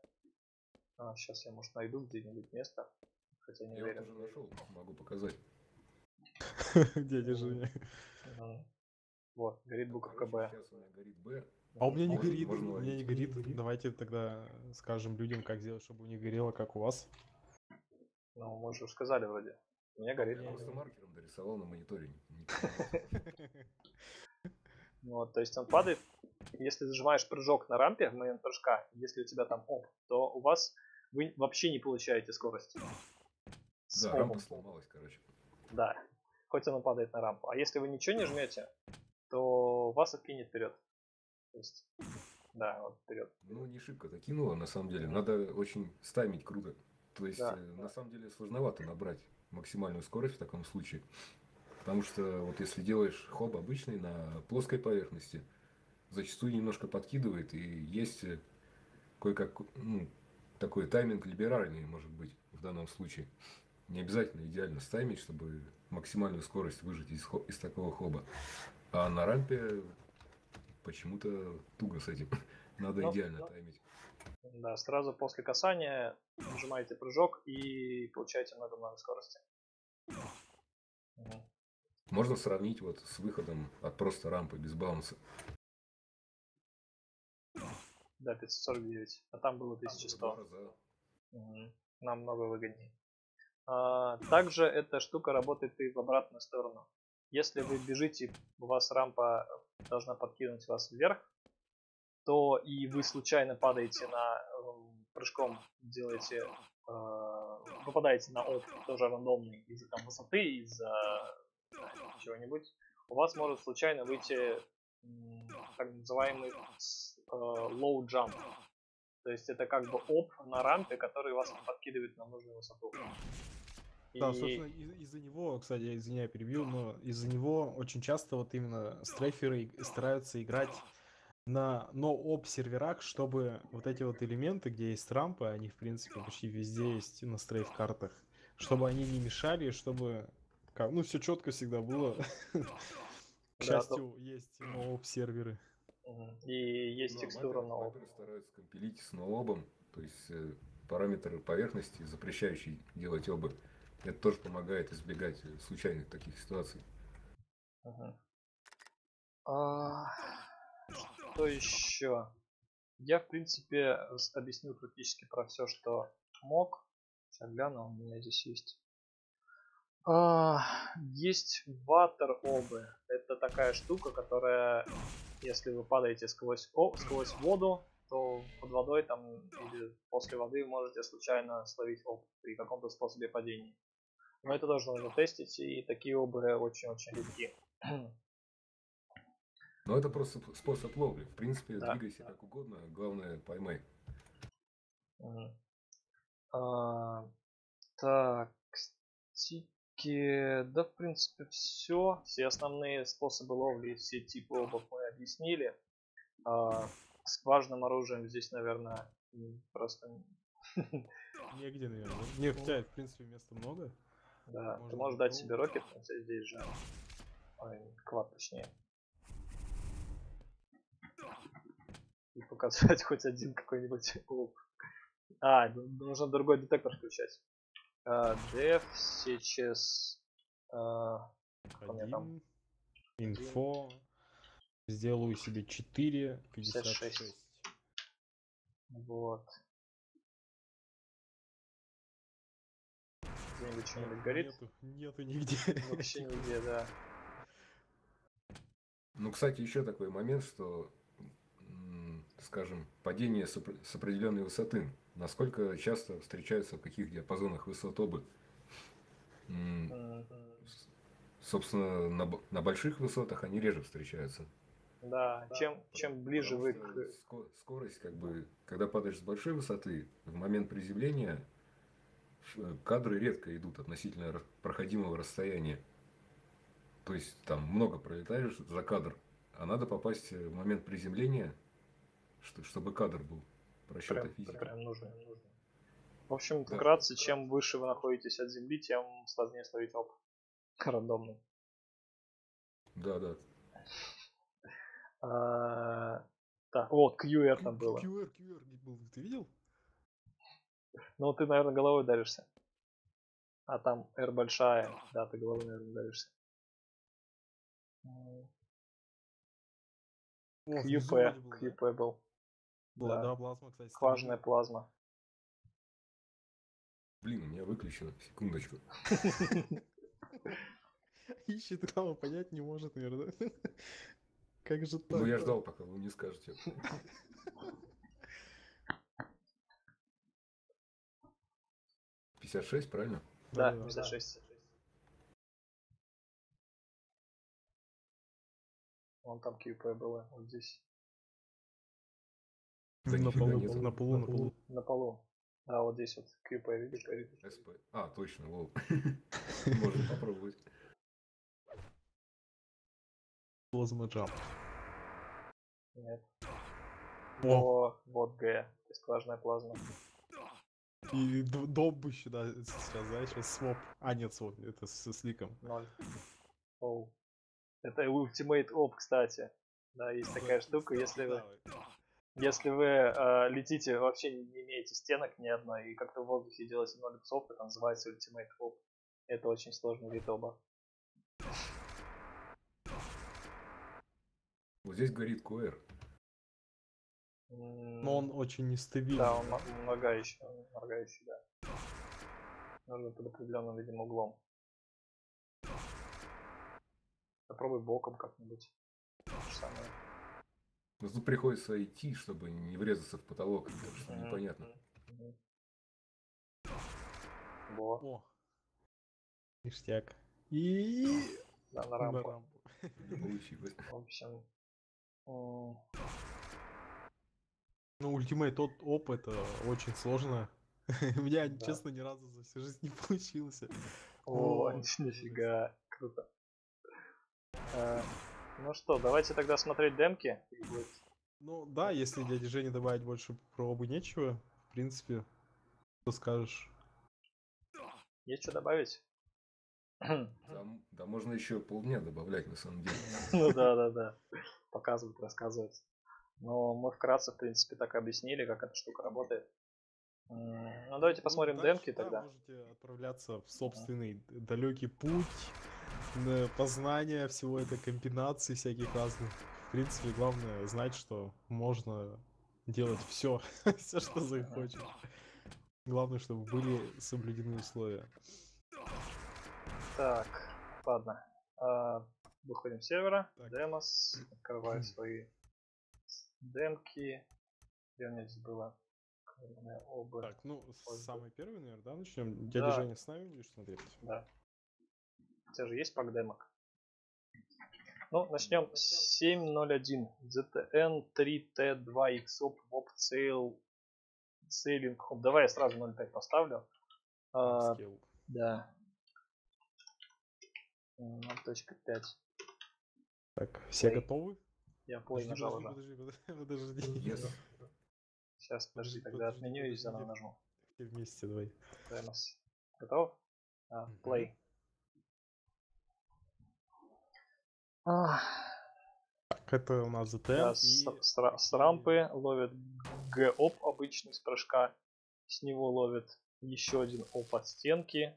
А, сейчас я, может, найду где-нибудь место. Хотя не я уверен. Я уже нашел, могу показать. [LAUGHS] Дядя Женя. Вот, горит буковка Б. А у меня не горит, у меня не горит. Давайте тогда скажем людям, как сделать, чтобы у них горело, как у вас. Ну, мы же сказали вроде. У меня горит. Я просто [LAUGHS] маркером дорисовал на мониторе. Вот, то есть он падает. Если зажимаешь прыжок на рампе в момент прыжка, если у тебя там оп, то у вас вы вообще не получаете скорости. Да, рампа сломалась, короче. Да, хоть он падает на рампу. А если вы ничего не жмете, то вас откинет вперед. То есть, да, вот вперед. Ну, не шибко-то кинуло, на самом деле. Надо очень стаймить круто. То есть, да. Э, на самом деле, сложновато набрать максимальную скорость в таком случае. Потому что вот если делаешь хоб обычный на плоской поверхности, зачастую немножко подкидывает и есть э, кое-как ну, такой тайминг либеральный, может быть, в данном случае. Не обязательно идеально стаймить, чтобы максимальную скорость выжить из, из такого хоба. А на рампе почему-то туго с этим. [LAUGHS] Надо ну, идеально таймить. Да, сразу после касания нажимаете прыжок и получаете много-много скорости. Угу. Можно сравнить вот с выходом от просто рампы без баунса. Да, 549. А там было 1100. Раза. Угу. Намного выгоднее. А, также эта штука работает и в обратную сторону. Если вы бежите, у вас рампа должна подкинуть вас вверх, то и вы случайно падаете на эм, прыжком, делаете, э, попадаете на оп, тоже рандомный, из-за там высоты, из-за чего-нибудь, у вас может случайно выйти так называемый э, low jump. То есть это как бы оп на рампе, который вас подкидывает на нужную высоту. И... Да, собственно, из- из-за него, кстати, я извиняюсь, перебил, но из-за него очень часто вот именно стрейферы стараются играть на но-оп серверах, чтобы вот эти вот элементы, где есть рампы, они в принципе почти везде есть на стрейф картах, чтобы они не мешали, чтобы ну все четко всегда было. К счастью, есть нооп серверы. И есть ну, текстура нооп. стараются компилить с нообом, то есть э, параметры поверхности, запрещающие делать оба. Это тоже помогает избегать случайных таких ситуаций. А, что еще? Я, в принципе, объяснил практически про все, что мог. Сейчас гляну, у меня здесь есть. А, есть ватер обы. Это такая штука, которая, если вы падаете сквозь, о, сквозь воду, то под водой там или после воды можете случайно словить об при каком-то способе падения. Но это тоже нужно тестить, и такие обы очень-очень редки. Но это просто способ ловли. В принципе, да, двигайся да. как угодно, главное поймай. Угу. А, так, стики, да, в принципе, все. Все основные способы ловли, все типы обов мы объяснили. А, скважным оружием здесь, наверное, просто... [LAUGHS] Негде, наверное. Не, хотя, в принципе, места много. Да, ты можешь дать ну. себе рокет, тебя здесь же... Ой, квад точнее. И показать [LAUGHS] хоть один какой-нибудь [LAUGHS] лук. А, нужно другой детектор включать. А, Def, сейчас... а, там? Инфо. Сделаю себе 4, 56. 56. вот. Где-нибудь что-нибудь горит? Нету, нету нигде. Вообще нигде, да. [LAUGHS] Ну, кстати, еще такой момент, что, скажем, падение с, опр- с определенной высоты. Насколько часто встречаются в каких диапазонах высот обы? Собственно, на, на больших высотах они реже встречаются. Да, чем, чем ближе вы к... скорость, как бы, когда падаешь с большой высоты, в момент приземления кадры редко идут относительно проходимого расстояния. То есть там много пролетаешь за кадр, а надо попасть в момент приземления, что- чтобы кадр был. Просчета Прям, физики. прям нужно, нужно. В общем, Да. вкратце, чем выше вы находитесь от Земли, тем сложнее словить оп. [LAUGHS] Рандомный. Да, да. А, Так, вот, QR там было. QR, QR был, ты видел? Ну, ты, наверное, головой ударишься. А там R большая. Да, ты головой, наверное, внизу QP. QP был. Была, Да. да, плазма, кстати. Скважинная плазма. Блин, у меня выключено. Секундочку. [LAUGHS] Ищет там, понять не может, наверное. [LAUGHS] Как же так? Ну, я ждал, пока вы мне скажете. [LAUGHS] Пятьдесят шесть, правильно? Да, Да-да-да. 56. Вон там QP было, вот здесь. На полу, на полу, на полу. На полу. Да, вот здесь вот QP, видишь? СП. А, точно, лол. [LAUGHS] Можно попробовать. Плазма джамп. Нет. О, вот Г. Скважинная плазма. и дом еще, да, сейчас, да, сейчас своп. А, нет, своп, это с, с ликом. Ноль. Оу. Это Ultimate Op, кстати. Да, есть такая штука, если вы, если вы э, летите, вообще не имеете стенок ни одной, и как-то в воздухе делаете ноль иксов, это называется Ultimate Op. Это очень сложный вид оба. Вот здесь горит QR. Но он очень нестабильный. Да, он моргающий, он моргающий, да. Нужно под определенным, видимо, углом. Попробуй боком как-нибудь. Но тут приходится идти, чтобы не врезаться в потолок, так что непонятно. Во, О, ништяк. И да, на на рампу. рампу. [LAUGHS] Не получилось. В общем, Ну, ультимейт тот оп, это очень сложно. [LAUGHS] У меня, Да. честно, ни разу за всю жизнь не получилось. О, О, [LAUGHS] нифига, круто. Ну что, давайте тогда смотреть демки. и будет Ну да, если дяде Жене добавить больше пробы нечего, в принципе, что скажешь? Есть что добавить? Да, да можно еще полдня добавлять, на самом деле. [LAUGHS] Ну да, да, да. Показывать, рассказывать. Но мы вкратце, в принципе, так объяснили, как эта штука работает. Ну давайте посмотрим Ну, демки да, тогда. можете отправляться в собственный далекий путь, познание всего этой комбинации всяких разных. В принципе, главное знать, что можно делать все, [LAUGHS] все, что захочешь. Главное, чтобы были соблюдены условия. Так, ладно. А, Выходим с сервера. Так. Демос. Открываю свои демки. Где у меня здесь было? Оба. Так, ну, с самой первой, наверное, да, начнем. Дядя Да. Женя с нами будешь смотреть? Да. Тебя же есть пак демок? Ну, начнем с 7.01. ZTN 3T2 XOP WOP Sail Sailing. Давай я сразу 0.5 поставлю. А, да. 0.5. Так, все Ой. готовы? Я плей Подожди, нажал подожди, уже. подожди, подожди. Yes. Сейчас, подожди, тогда подожди, отменю и заново нажму. Все вместе, давай. Готов? А, Мгм. плей. Ах, Так, это у нас ZTM да, и... с, с с рампы ловит г-оп обычный с прыжка. С него ловит еще один оп от стенки.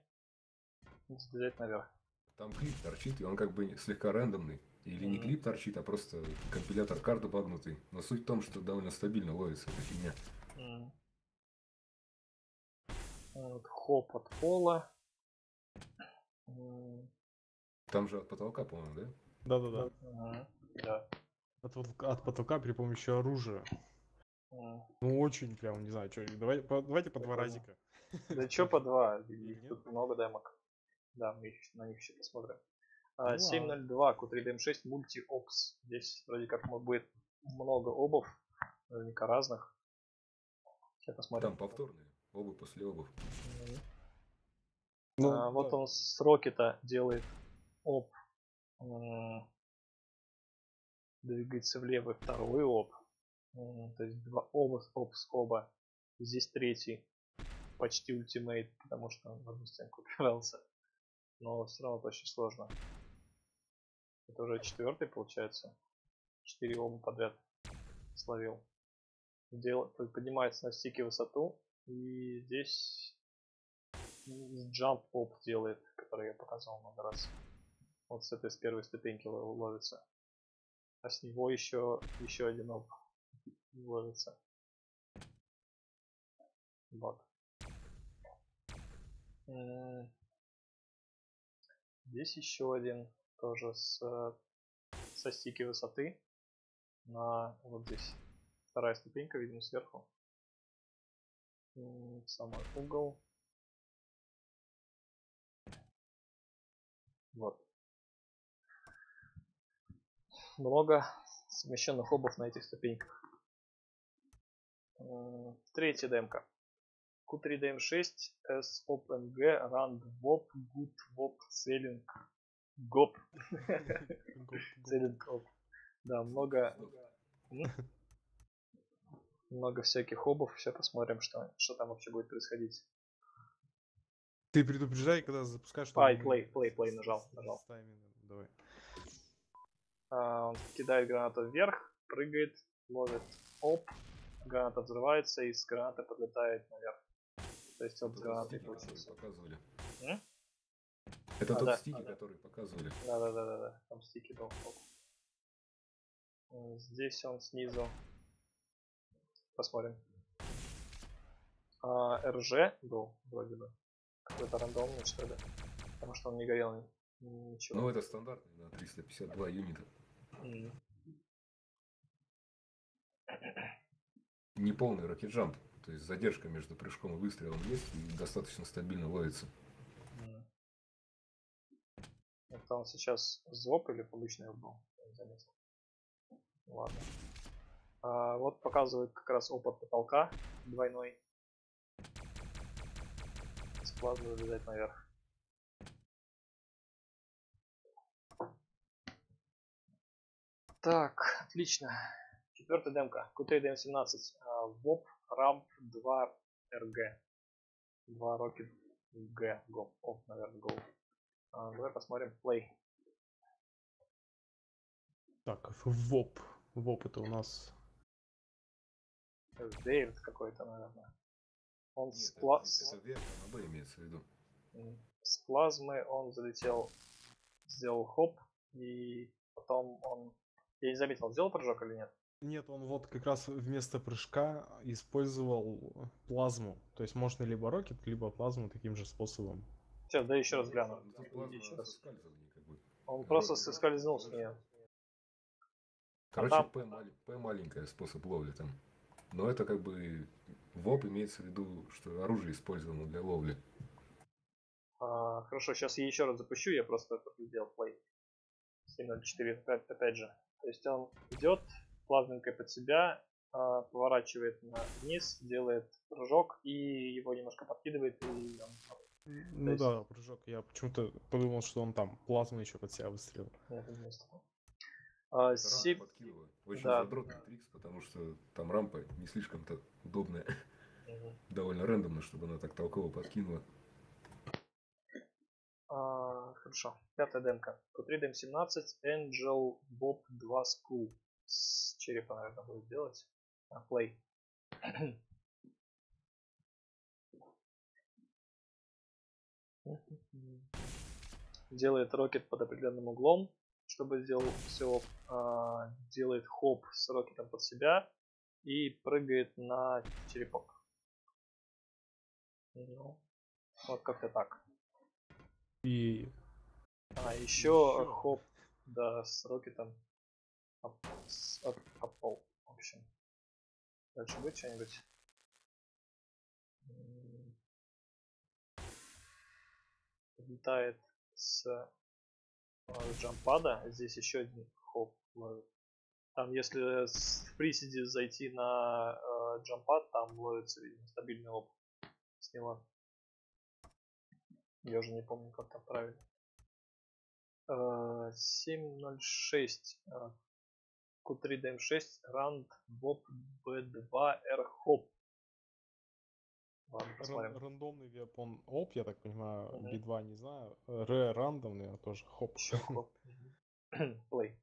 Взять наверх. Там клип торчит, и он как бы слегка рандомный. Или не Мгм. клип торчит, а просто компилятор карты багнутый. Но суть в том, что довольно стабильно ловится эта фигня. М. Вот, хоп от пола. М, Там же от потолка, по-моему, да? Да-да-да. Да. От, потолка- от потолка при помощи оружия. Ну, очень прям, не знаю, что. Давай, по- давайте по два разика. Да чё по два? [LAUGHS] Их тут много демок. Да, мы их, на них еще посмотрим. Ну А, ладно. 7.02, Q3DM6, мульти-опс. Здесь вроде как будет много обов, наверняка разных. Сейчас посмотрим. Там повторные. Оба после обув. Ну, А, вот да. он с рокета делает оп. М, Двигается влево второй оп. М, То есть два оба, оба. Здесь третий. Почти ультимейт, потому что он в одну стенку [LAUGHS] упирался. Но все равно очень сложно. Это уже четвертый получается. Четыре оба подряд словил. Дел... Поднимается на стике высоту. И здесь джамп оп делает, который я показывал много раз. Вот с этой с первой ступеньки ло- ловится. А с него еще еще один оп ловится. Вот. Здесь еще один тоже с со стики высоты на вот здесь вторая ступенька, видимо, сверху. Самый угол. Вот. Много совмещенных обов на этих ступеньках. Третья демка. Q3DM6 S OpenG Rand WOP Good WOP Selling GOP Гоп, гоп. Selling OP. Да, много много всяких обов. Сейчас посмотрим, что, что там вообще будет происходить. Ты предупреждай, когда запускаешь, Ай, play, play, play, нажал, нажал. Давай. Он кидает гранату вверх, прыгает, ловит оп, граната взрывается и с гранаты подлетает наверх. То есть оп который получился. показывали. М? Это А, тот да, стикер, а, да. который показывали. Да, да, да, да, да. Там стики был. Оп. Здесь он снизу. Посмотрим. А, РЖ был, вроде бы. Какой-то рандомный, что ли. Потому что он не горел ни- ничего. Ну, это стандартный, да, 352 юнита. М. Не полный рокет-джамп. То есть задержка между прыжком и выстрелом есть и достаточно стабильно ловится. Это он сейчас зоп или обычный заметил. Ладно. А, вот показывает как раз опыт потолка двойной. С плазмы наверх. Так, отлично. Четвертая демка. QT DM17. А, ВОП рамп 2 РГ. 2 Rocket G. Go. Оп, наверное, Go. Давай посмотрим play. Так, ВОП. ВОП это у нас... Дейвид какой-то, наверное. Он Нет, с, пла- это имеется в виду. с плазмы он залетел, сделал хоп, и потом он... Я не заметил, он сделал прыжок или нет? Нет, он вот как раз вместо прыжка использовал плазму. То есть можно либо рокет, либо плазму таким же способом. Сейчас, да еще раз гляну. Ну, тут плазма Еще раз. соскальзывание, как бы. Он просто соскользнул с нее. Короче, там- П, мали- П маленькая способ ловли там. Но это как бы ВОП имеется в виду, что оружие использовано для ловли. А, хорошо, сейчас я еще раз запущу, я просто сделал play. 7.04, опять, опять же. То есть он идет, плавненько под себя, а, поворачивает на вниз, делает прыжок и его немножко подкидывает и он Ну есть- да, прыжок. Я почему-то подумал, что он там плазму еще под себя выстрелил. Нет, такого. А, подкидывала. Очень да. задротный трикс, потому что там рампа не слишком-то удобная. Мгм. Довольно рандомно, чтобы она так толково подкинула. А, хорошо. Пятая демка. Q3 дем 17. Angel Bob 2 School. С черепа, наверное, будет делать. А, play. [CLEARS THROAT] Делает рокет под определенным углом, чтобы сделал все. делает хоп с рокетом под себя и прыгает на черепок. Ну, вот как-то так. И А, еще Ещё. хоп, да, с рокетом пол, в общем. Дальше будет что-нибудь? Летает с а, джампада, здесь еще один хоп. Там если в приседе зайти на э, джампад, там ловится, видимо, стабильный оп с него. Я уже не помню, как там правильно. Э, 7.06 э, Q3 DM6 Rand Bob B2 R Hop. Ладно, ран- посмотрим. рандомный вепон оп, я так понимаю, Мгм. B2 не знаю. Р рандомный, а тоже хоп. Еще хоп. [LAUGHS] Play.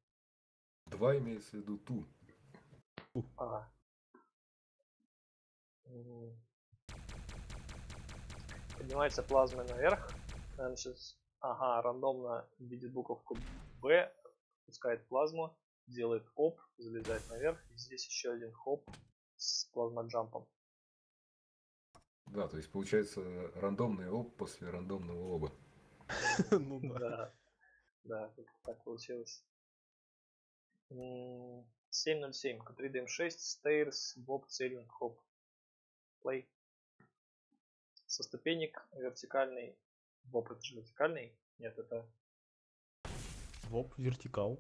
Два имеется в виду ту. Ага. Поднимается плазма наверх. Наверное, сейчас... Ага, рандомно видит буковку B, пускает плазму, делает оп, залезает наверх. И здесь еще один хоп с плазмоджампом. Да, то есть получается рандомный оп после рандомного оба. [LAUGHS] Ну да. Да. Так получилось. М, 707, Q3 DM6, Stairs, Bob, Sailing, Hop. Play. Со ступенек вертикальный. Bob это же вертикальный? Нет, это Воп вертикал.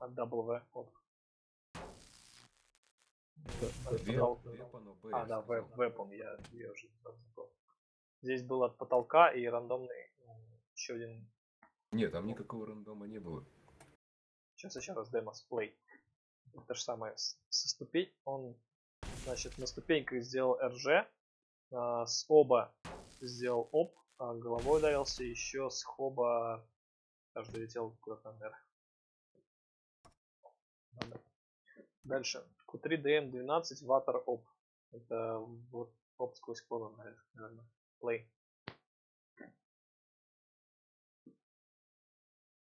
от W. Вот. Да, От Две, потолка. вепона Б, А, да, weapon, я, я уже забыл. Здесь был от потолка и рандомный м, еще один. Нет, там никакого рандома не было. Сейчас еще раз демос play. То же самое со ступень. Он, значит, на ступеньках сделал RG, а, с оба сделал оп, а, головой ударился, еще с хоба аж долетел куда-то наверх. Дальше. Q3 DM 12 Water Op. Это вот оп сквозь воду, наверное. Play.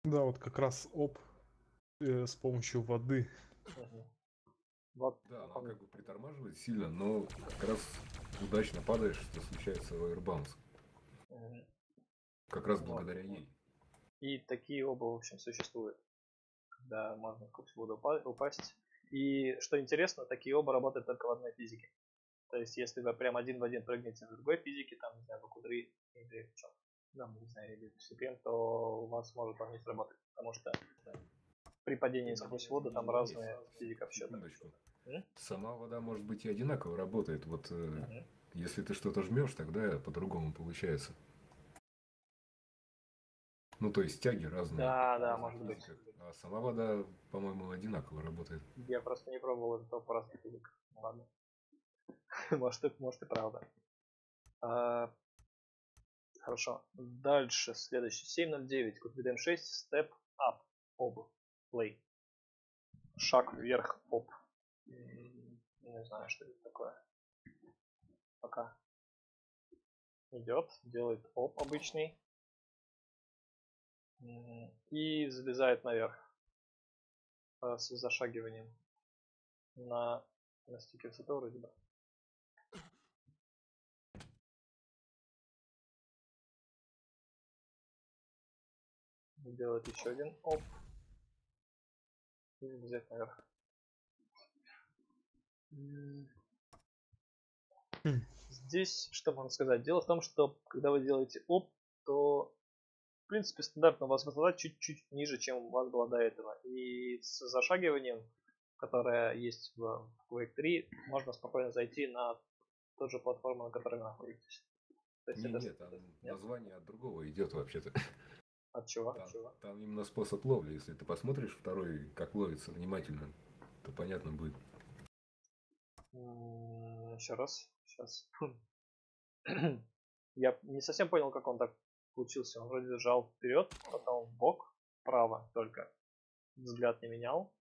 Да, вот как раз оп э, с помощью воды. Мгм. Вот Да, она он- как бы притормаживает сильно, но как раз удачно падаешь, что случается в Airbounce. Мгм. Как раз Вот. благодаря ей. И такие оба, в общем, существуют. Когда можно сквозь воду упа- упасть. И что интересно, такие оба работают только в одной физике. То есть, если вы прям один в один прыгнете в другой физике, там, не знаю, в Q3 или в чем, там, не знаю, или в CPM, то у вас может он не сработать. Потому что при падении сквозь воду там разные физика. М? Сама вода может быть и одинаково работает. Вот Мгм. если ты что-то жмешь, тогда по-другому получается. Ну, то есть тяги разные. Да, да, может быть. А сама вода, по-моему, одинаково работает. Я просто не пробовал это по разных физиках. Ну, Ладно. [LAUGHS] может, может и правда. А, хорошо. Дальше, следующий. 7.09. Купидем 6. Step up. Об. Play. Шаг вверх. Оп. Не знаю, что это такое. Пока. Идет. Делает оп обычный. И залезает наверх. а, С зашагиванием на, на стике высоты вроде бы. Делает еще один оп. Взять наверх. Хм. Здесь, что можно сказать? Дело в том, что когда вы делаете оп, то в принципе стандартно у вас высота чуть-чуть ниже, чем у вас была до этого. И с зашагиванием, которое есть в Quake 3, можно спокойно зайти на ту же платформу, на которой вы находитесь. То есть Не, это- нет, там нет? название от другого идет вообще-то. От чего? Там, чего? там именно способ ловли. Если ты посмотришь второй, как ловится внимательно, то понятно будет. Еще раз. Сейчас. [CLEARS THROAT] Я не совсем понял, как он так получился. Он вроде держал вперед, потом в бок, вправо только. Взгляд не менял.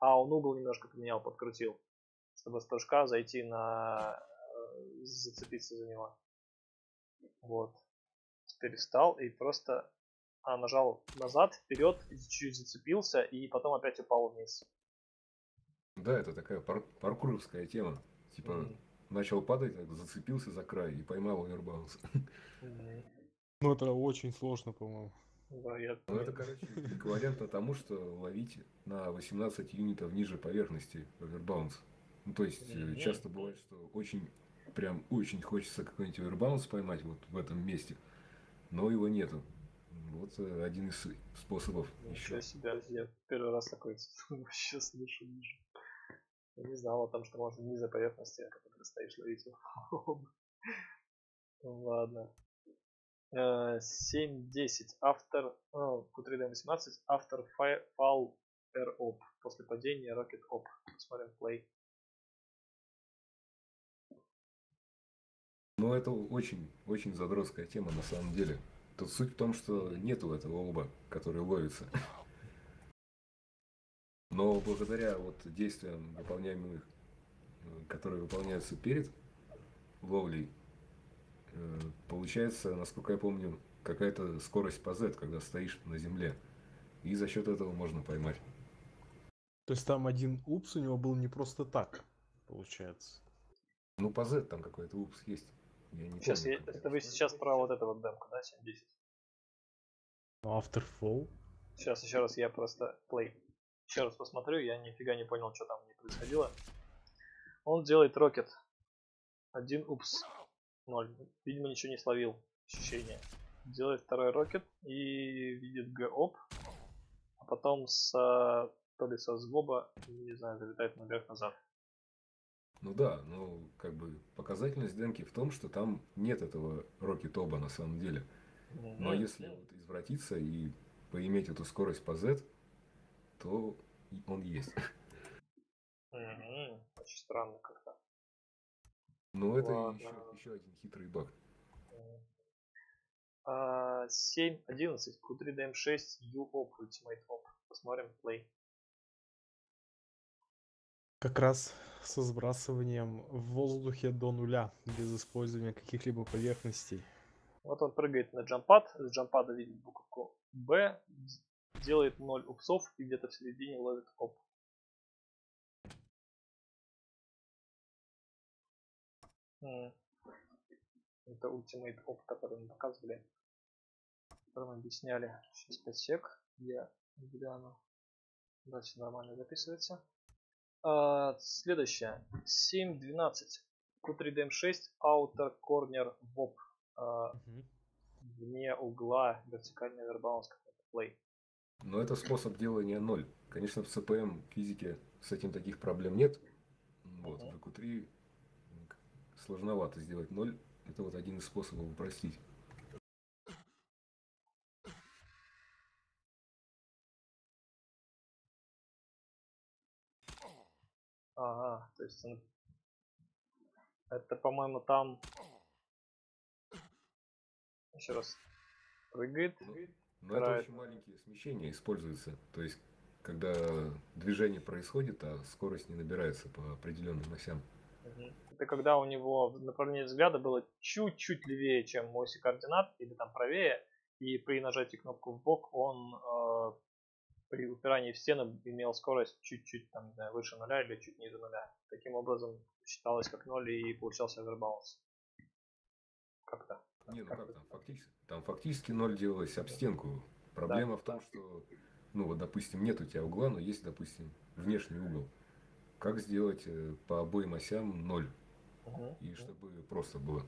А, он угол немножко поменял, подкрутил. Чтобы с прыжка зайти на... э, зацепиться за него. Вот. Теперь встал и просто... А, нажал назад, вперед, чуть-чуть зацепился и потом опять упал вниз. Да, это такая пар- паркуровская тема. Типа, М, начал падать, так зацепился за край и поймал овербаунс. м, Ну, это очень сложно, по-моему. Да, я... Ну, это, короче, эквивалентно тому, что ловить на 18 юнитов ниже поверхности овербаунс. Ну, то есть, э, Мгм. часто бывает, что очень, прям очень хочется какой-нибудь овербаунс поймать вот в этом месте, но его нету. Вот э, один из способов Ничего еще. себе, я первый раз такой [LAUGHS] вообще слышу ниже. Я не знал о том, что можно ниже поверхности, а когда ты стоишь ловить его. [LAUGHS] Ну Ладно. Э, 7.10. Автор, ну, Q3D 18, автор фаул Air Op. После падения Rocket Op. Посмотрим play. Но это очень, очень задротская тема на самом деле. Тут суть в том, что нету этого оба, который ловится. Но благодаря вот действиям, выполняемых, э, которые выполняются перед ловлей, э, получается, насколько я помню, какая-то скорость по Z, когда стоишь на земле. И за счет этого можно поймать. То есть там один упс у него был не просто так, получается. Ну, по Z там какой-то упс есть. Я не Сейчас, помню, я- это вы сейчас про вот это вот демку, да, 7.10? Но Afterfall. Сейчас еще раз я просто play. Еще раз посмотрю, я нифига не понял, что там не происходило. Он делает рокет. Один упс. Ноль. Видимо, ничего не словил. Ощущение. Делает второй рокет и видит ГОП. А потом с то ли со сгоба, не знаю, залетает наверх назад. Ну да, ну как бы показательность демки в том, что там нет этого Роки Тоба на самом деле. Но если вот извратиться и поиметь эту скорость по Z, то он есть. Мгм. Очень странно как-то. Но это еще, еще один хитрый баг. А, 7.11. Q3DM6 UOP Ultimate Op. Посмотрим play. Как раз со сбрасыванием в воздухе до нуля, без использования каких-либо поверхностей. Вот он прыгает на джампад, с джампада видит буковку Б, делает 0 упсов и где-то в середине ловит оп. Это ультимейт оп, который мы показывали, который мы объясняли. Сейчас 5 сек, я гляну. Да, все нормально записывается. А, следующее. 7.12. Q3DM6 Outer Corner VOP. А, вне угла вертикальный вербаунс какой-то плей. Но это способ делания ноль. Конечно, в CPM физике с этим таких проблем нет. Вот, в EQ3 сложновато сделать ноль. Это вот один из способов упростить. Ага, то есть он... Это, по-моему, там... Еще раз. Прыгает. Но это Right. очень маленькие смещения используются. То есть, когда движение происходит, а скорость не набирается по определенным осям. Это когда у него направление взгляда было чуть-чуть левее, чем оси координат, или там правее, и при нажатии кнопку в бок он э, при упирании в стену имел скорость чуть-чуть там, не знаю, выше нуля или чуть ниже нуля. Таким образом считалось как ноль и получался овербаунс. Как-то. Не, ну как там, фактически, там фактически ноль делалось об стенку. Проблема в том, что, ну вот, допустим, нет у тебя угла, но есть, допустим, внешний угол. Как сделать э, по обоим осям ноль, Мгм. и чтобы просто было.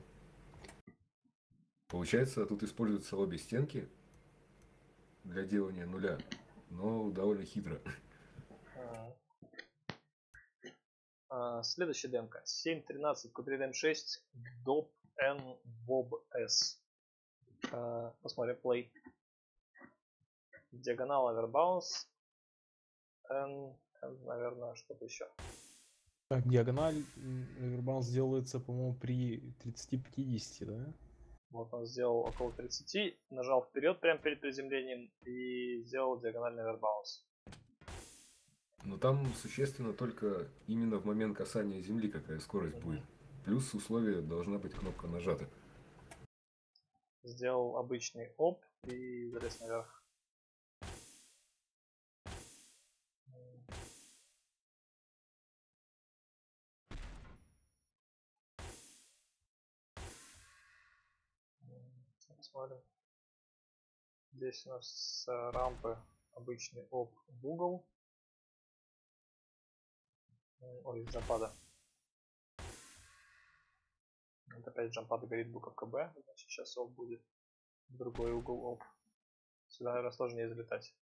Получается, тут используются обе стенки для делания нуля, но довольно хитро. Ага. А, Следующая демка. 7.13 Q3DM6 DOP N VOB S. Посмотрим play. Диагонал овербаунс. Наверное, что-то еще. Так, диагональ овербаунс делается, по-моему, при 30-50, да? Вот он сделал около 30, нажал вперед прямо перед приземлением и сделал диагональный овербаунс. Но там существенно только именно в момент касания земли какая скорость mm-hmm. будет. Плюс условие должна быть кнопка нажата. Сделал обычный оп и залез наверх. Посмотрим. Здесь у нас с рампы обычный оп в угол. Ой, запада. Вот опять джампад горит буковка Б. Значит, сейчас оп будет. Другой угол оп. Сюда, наверное, сложнее залетать.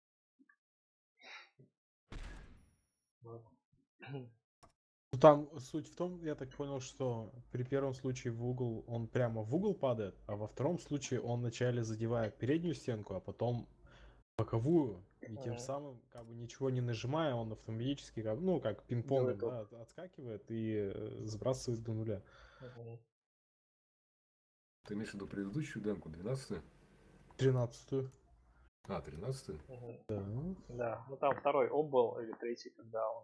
Вот. [CLEARS THROAT] Ну, там суть в том, я так понял, что при первом случае в угол он прямо в угол падает, а во втором случае он вначале задевает переднюю стенку, а потом боковую, и тем самым, как бы ничего не нажимая, он автоматически, как, ну, как пинг-понг, да, отскакивает и э, сбрасывает до нуля. Ты имеешь в виду предыдущую демку, 12 13 А, 13 Да. Да, ну там второй об был, или третий, когда он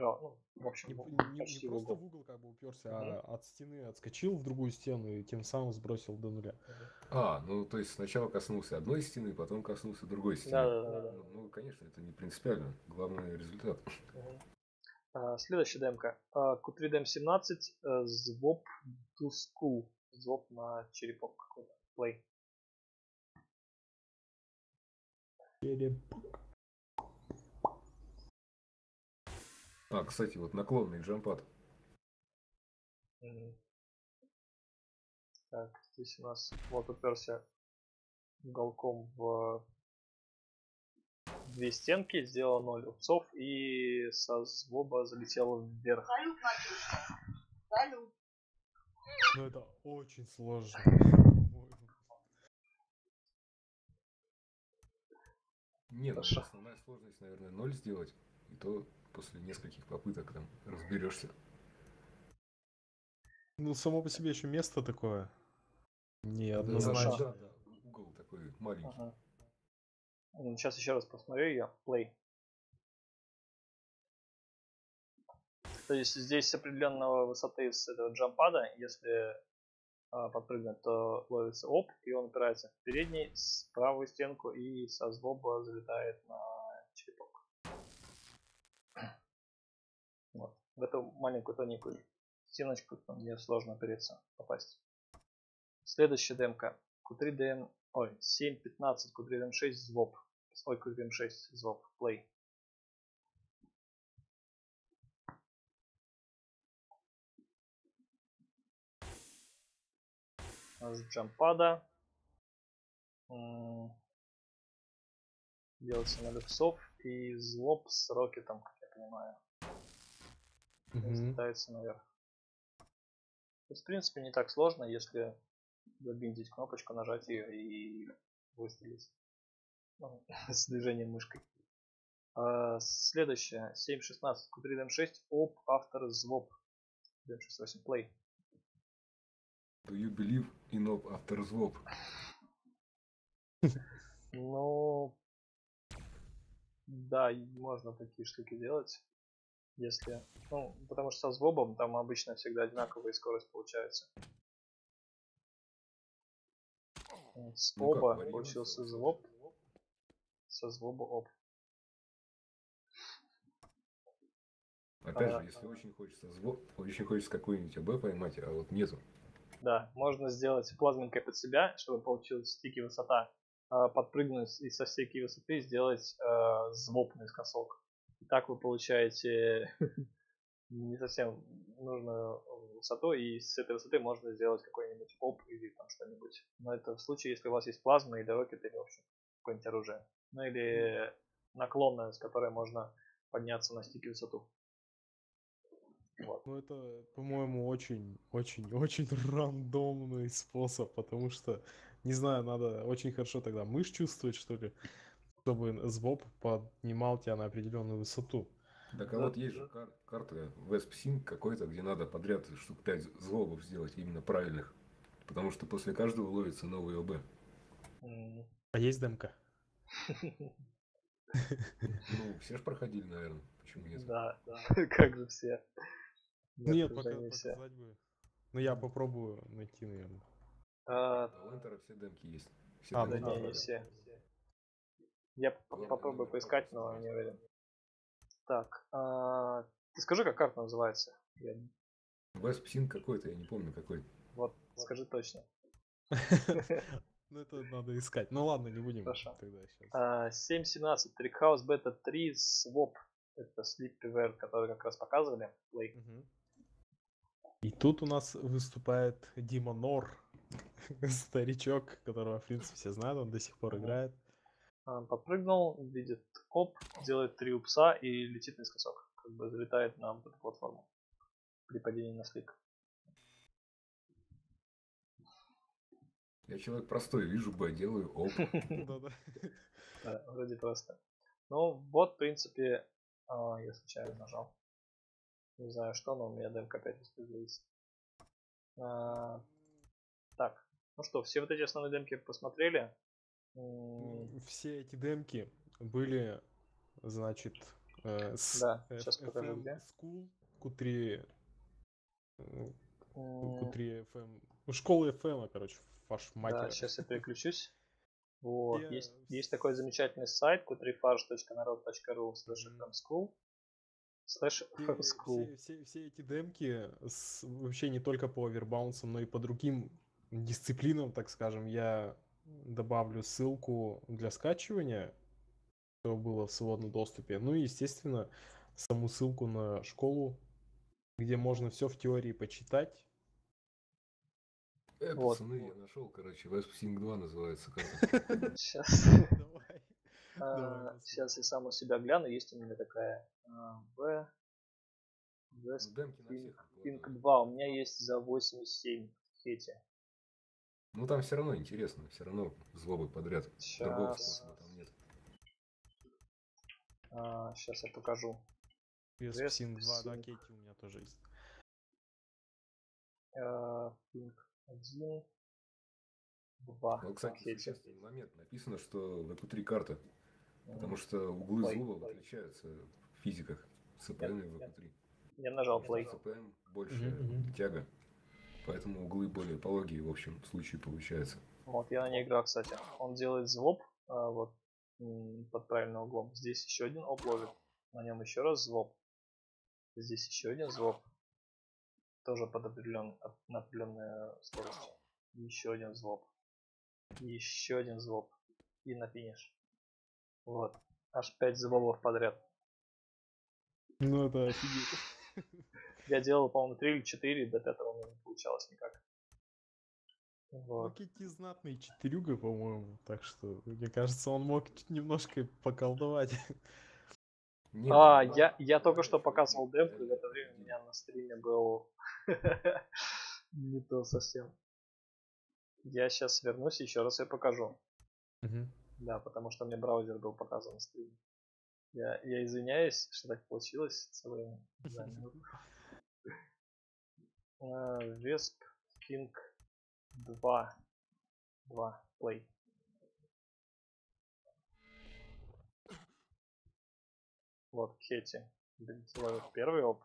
ну, в общем, не, не, не просто в угол как бы уперся, mm-hmm. а от стены отскочил в другую стену и тем самым сбросил до нуля. А, ну то есть сначала коснулся одной стены, потом коснулся другой стены. Да, да, да. Ну, ну конечно, это не принципиально. Главный результат. Mm-hmm. А, следующая демка. А, Q3 DM17 звоп to school. Звоп на черепок какой-то. Play. Черепок. А, кстати, вот наклонный джампад. Так, здесь у нас вот уперся уголком в две стенки, сделал ноль упцов и со звоба залетел вверх. Салют, Салют. Ну это очень сложно. Нет, ну, основная сложность, наверное, ноль сделать. И то после нескольких попыток там разберешься. Ну, само по себе еще место такое. Неоднозначно. Да, да, да. Угол такой маленький. Ага. Сейчас еще раз посмотрю ее. Play. То есть здесь с определенного высоты с этого джампада, если а, подпрыгнуть, то ловится оп, и он упирается в передний, с правую стенку и со сбоба залетает на Вот. В эту маленькую тоненькую стеночку мне сложно опереться, попасть. Следующая демка. Q3DM, ой, 7.15 Q3DM6 звоп. Ой, Q3DM6 звоп, play. С джампада. Делается на люксов и злоб с рокетом, как я понимаю угу. взлетается наверх. То есть, в принципе, не так сложно, если забиндить кнопочку, нажать ее и выстрелить ну, [LAUGHS] с движением мышкой. А, следующее. 7.16 Q3DM6 Op After Zwop. DM68 Play. Do you believe in Op After Zwop? ну, да, можно такие штуки делать. Если, ну, потому что со звобом там обычно всегда одинаковая скорость получается. С ну, оба получился звоб. Со звоба об. Опять а, же, если очень хочется звоб, очень хочется какой-нибудь АБ поймать, а вот нету. Да, можно сделать плазменкой под себя, чтобы получилась стики высота, а, подпрыгнуть и со стики высоты сделать э, звоб наискосок так вы получаете [LAUGHS] не совсем нужную высоту, и с этой высоты можно сделать какой-нибудь оп или там что-нибудь. Но это в случае, если у вас есть плазма или рокет, или в общем какое-нибудь оружие. Ну или наклонная, с которой можно подняться на стике высоту. Вот. Ну, это, по-моему, очень, очень, очень [LAUGHS] рандомный способ, потому что, не знаю, надо очень хорошо тогда мышь чувствовать, что ли, чтобы сбоп поднимал тебя на определенную высоту. Так а вот есть же кар- карта Весп-Синк какой-то, где надо подряд штук 5 злобов сделать именно правильных. Потому что после каждого ловится новый ОБ. А есть демка? Ну, все же проходили, наверное. Почему нет? Да, да, [LAUGHS] как же все. Нет, пока показать бы. Ну, я попробую найти, наверное. А, А у Энтера все демки есть. Все А, да не, все. Я попробую поискать, но не уверен. Так, а, ты скажи, как карта называется? Я- Весп-Синк какой-то, я не помню какой. Вот, скажи точно. [LAUGHS] Ну, это [LAUGHS] надо искать. Ну, ладно, не будем Хорошо. тогда сейчас. А, 7.17, Trickhouse Beta 3 Swap. Это Sleepywear, который как раз показывали. Play. И тут у нас выступает Дима Нор, [LAUGHS] старичок, которого, в принципе, все знают, он до сих пор играет. А, Подпрыгнул, видит оп, делает три упса и летит наискосок. Как бы залетает на вот эту платформу при падении на слик. Я человек простой, вижу Б, делаю оп. [LAUGHS] Да-да. [LAUGHS] Да, вроде просто. Ну, вот, в принципе, а, я случайно нажал. Не знаю что, но у меня демка опять воспроизводится. А, так, ну что, все вот эти основные демки посмотрели. Все эти демки были, значит, э, с Да, щас покажу, где. School, Q3, э, м, Q3 FM, ну, школы FM, короче, ваш мать. Да, сейчас я [LAUGHS] переключусь. Вот, Я есть, есть такой замечательный сайт kutrifarge.narod.ru slash Мгм. fmschool slash Все, fmschool. все, все, все эти демки с- вообще не только по овербаунсам, но и по другим дисциплинам, так скажем, я добавлю ссылку для скачивания, что было в свободном доступе. Ну и, естественно, саму ссылку на школу, где можно все в теории почитать. Э, Вот. пацаны, я нашел, короче, Весп-Синк 2 называется карта. Сейчас, [LAUGHS] посмотрим. сейчас я сам у себя гляну, есть у меня такая а. Pink выкладывают. 2, у меня есть за 87 в хете. Ну там все равно интересно, все равно злобы подряд. Другого Сейчас, способа там нет. сейчас я покажу. Psin 2, да. Кейти у меня тоже есть. А, Pink 1, 2 Ну, кстати, существенный момент. Написано, что в EQ3 карта, потому что углы Play, злобов play. отличаются в физиках. ЦПМ и в Нет, EQ3. Я нажал play. ЦПМ больше мгм. тяга. Поэтому углы более пологие в общем случае получается. Вот, я на ней играл, кстати. Он делает злоб, а, вот, под правильным углом. Здесь еще один оп ловит. На нем еще раз злоб. Здесь еще один злоб. Тоже под определен, на определенную скорость. Еще один злоб. Еще один злоб. И на финиш. Вот. Аж 5 злобов подряд. Ну это офигеть. [LAUGHS] Я делал, по-моему, 3 или 4, до пятого у меня не получалось никак. Вот. Кейти знатный четырюга, по-моему, так что, мне кажется, он мог чуть немножко поколдовать. Не, А, ну, я, я только что показывал демку, и в это время у меня на стриме был [LAUGHS] не то совсем. Я сейчас вернусь и еще раз ее покажу. Мгм. Да, потому что мне браузер был показан на стриме. Я, я извиняюсь, что так получилось. Целый за [LAUGHS] Vesp King 2. 2. Play. Вот Кети. Ловит первый оп.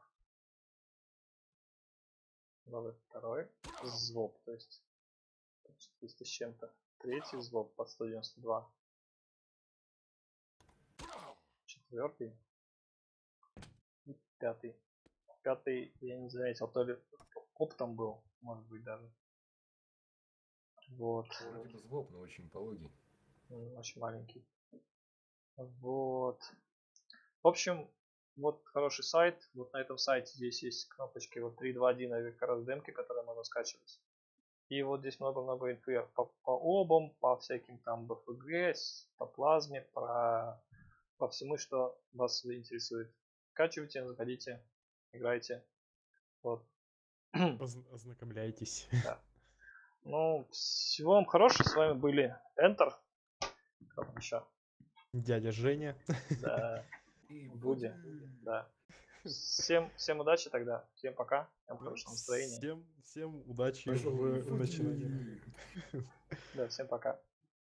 Ловит второй. Звоп, то есть. 400 с чем-то. Третий звоп под 192. Четвертый. И пятый. Пятый я не заметил, то ли оптом был, может быть даже. Вот. Вроде бы злоб, но очень пологий. Очень маленький. Вот. В общем, вот хороший сайт. Вот на этом сайте здесь есть кнопочки вот 3.2.1 это как раз демки, которые можно скачивать. И вот здесь много-много инфы по, по обам, по всяким там с- по плазме, про, по всему, что вас интересует. Скачивайте, заходите, играйте. Вот. [CLEARS THROAT] Озн- Ознакомляйтесь. [LAUGHS] Ну, всего вам хорошего. С вами были Enter. Там еще? Дядя Женя. Да, И Буди. да. Всем, всем удачи тогда. Всем пока. Всем хорошего настроения. Всем, всем удачи в начинании. Да, всем пока.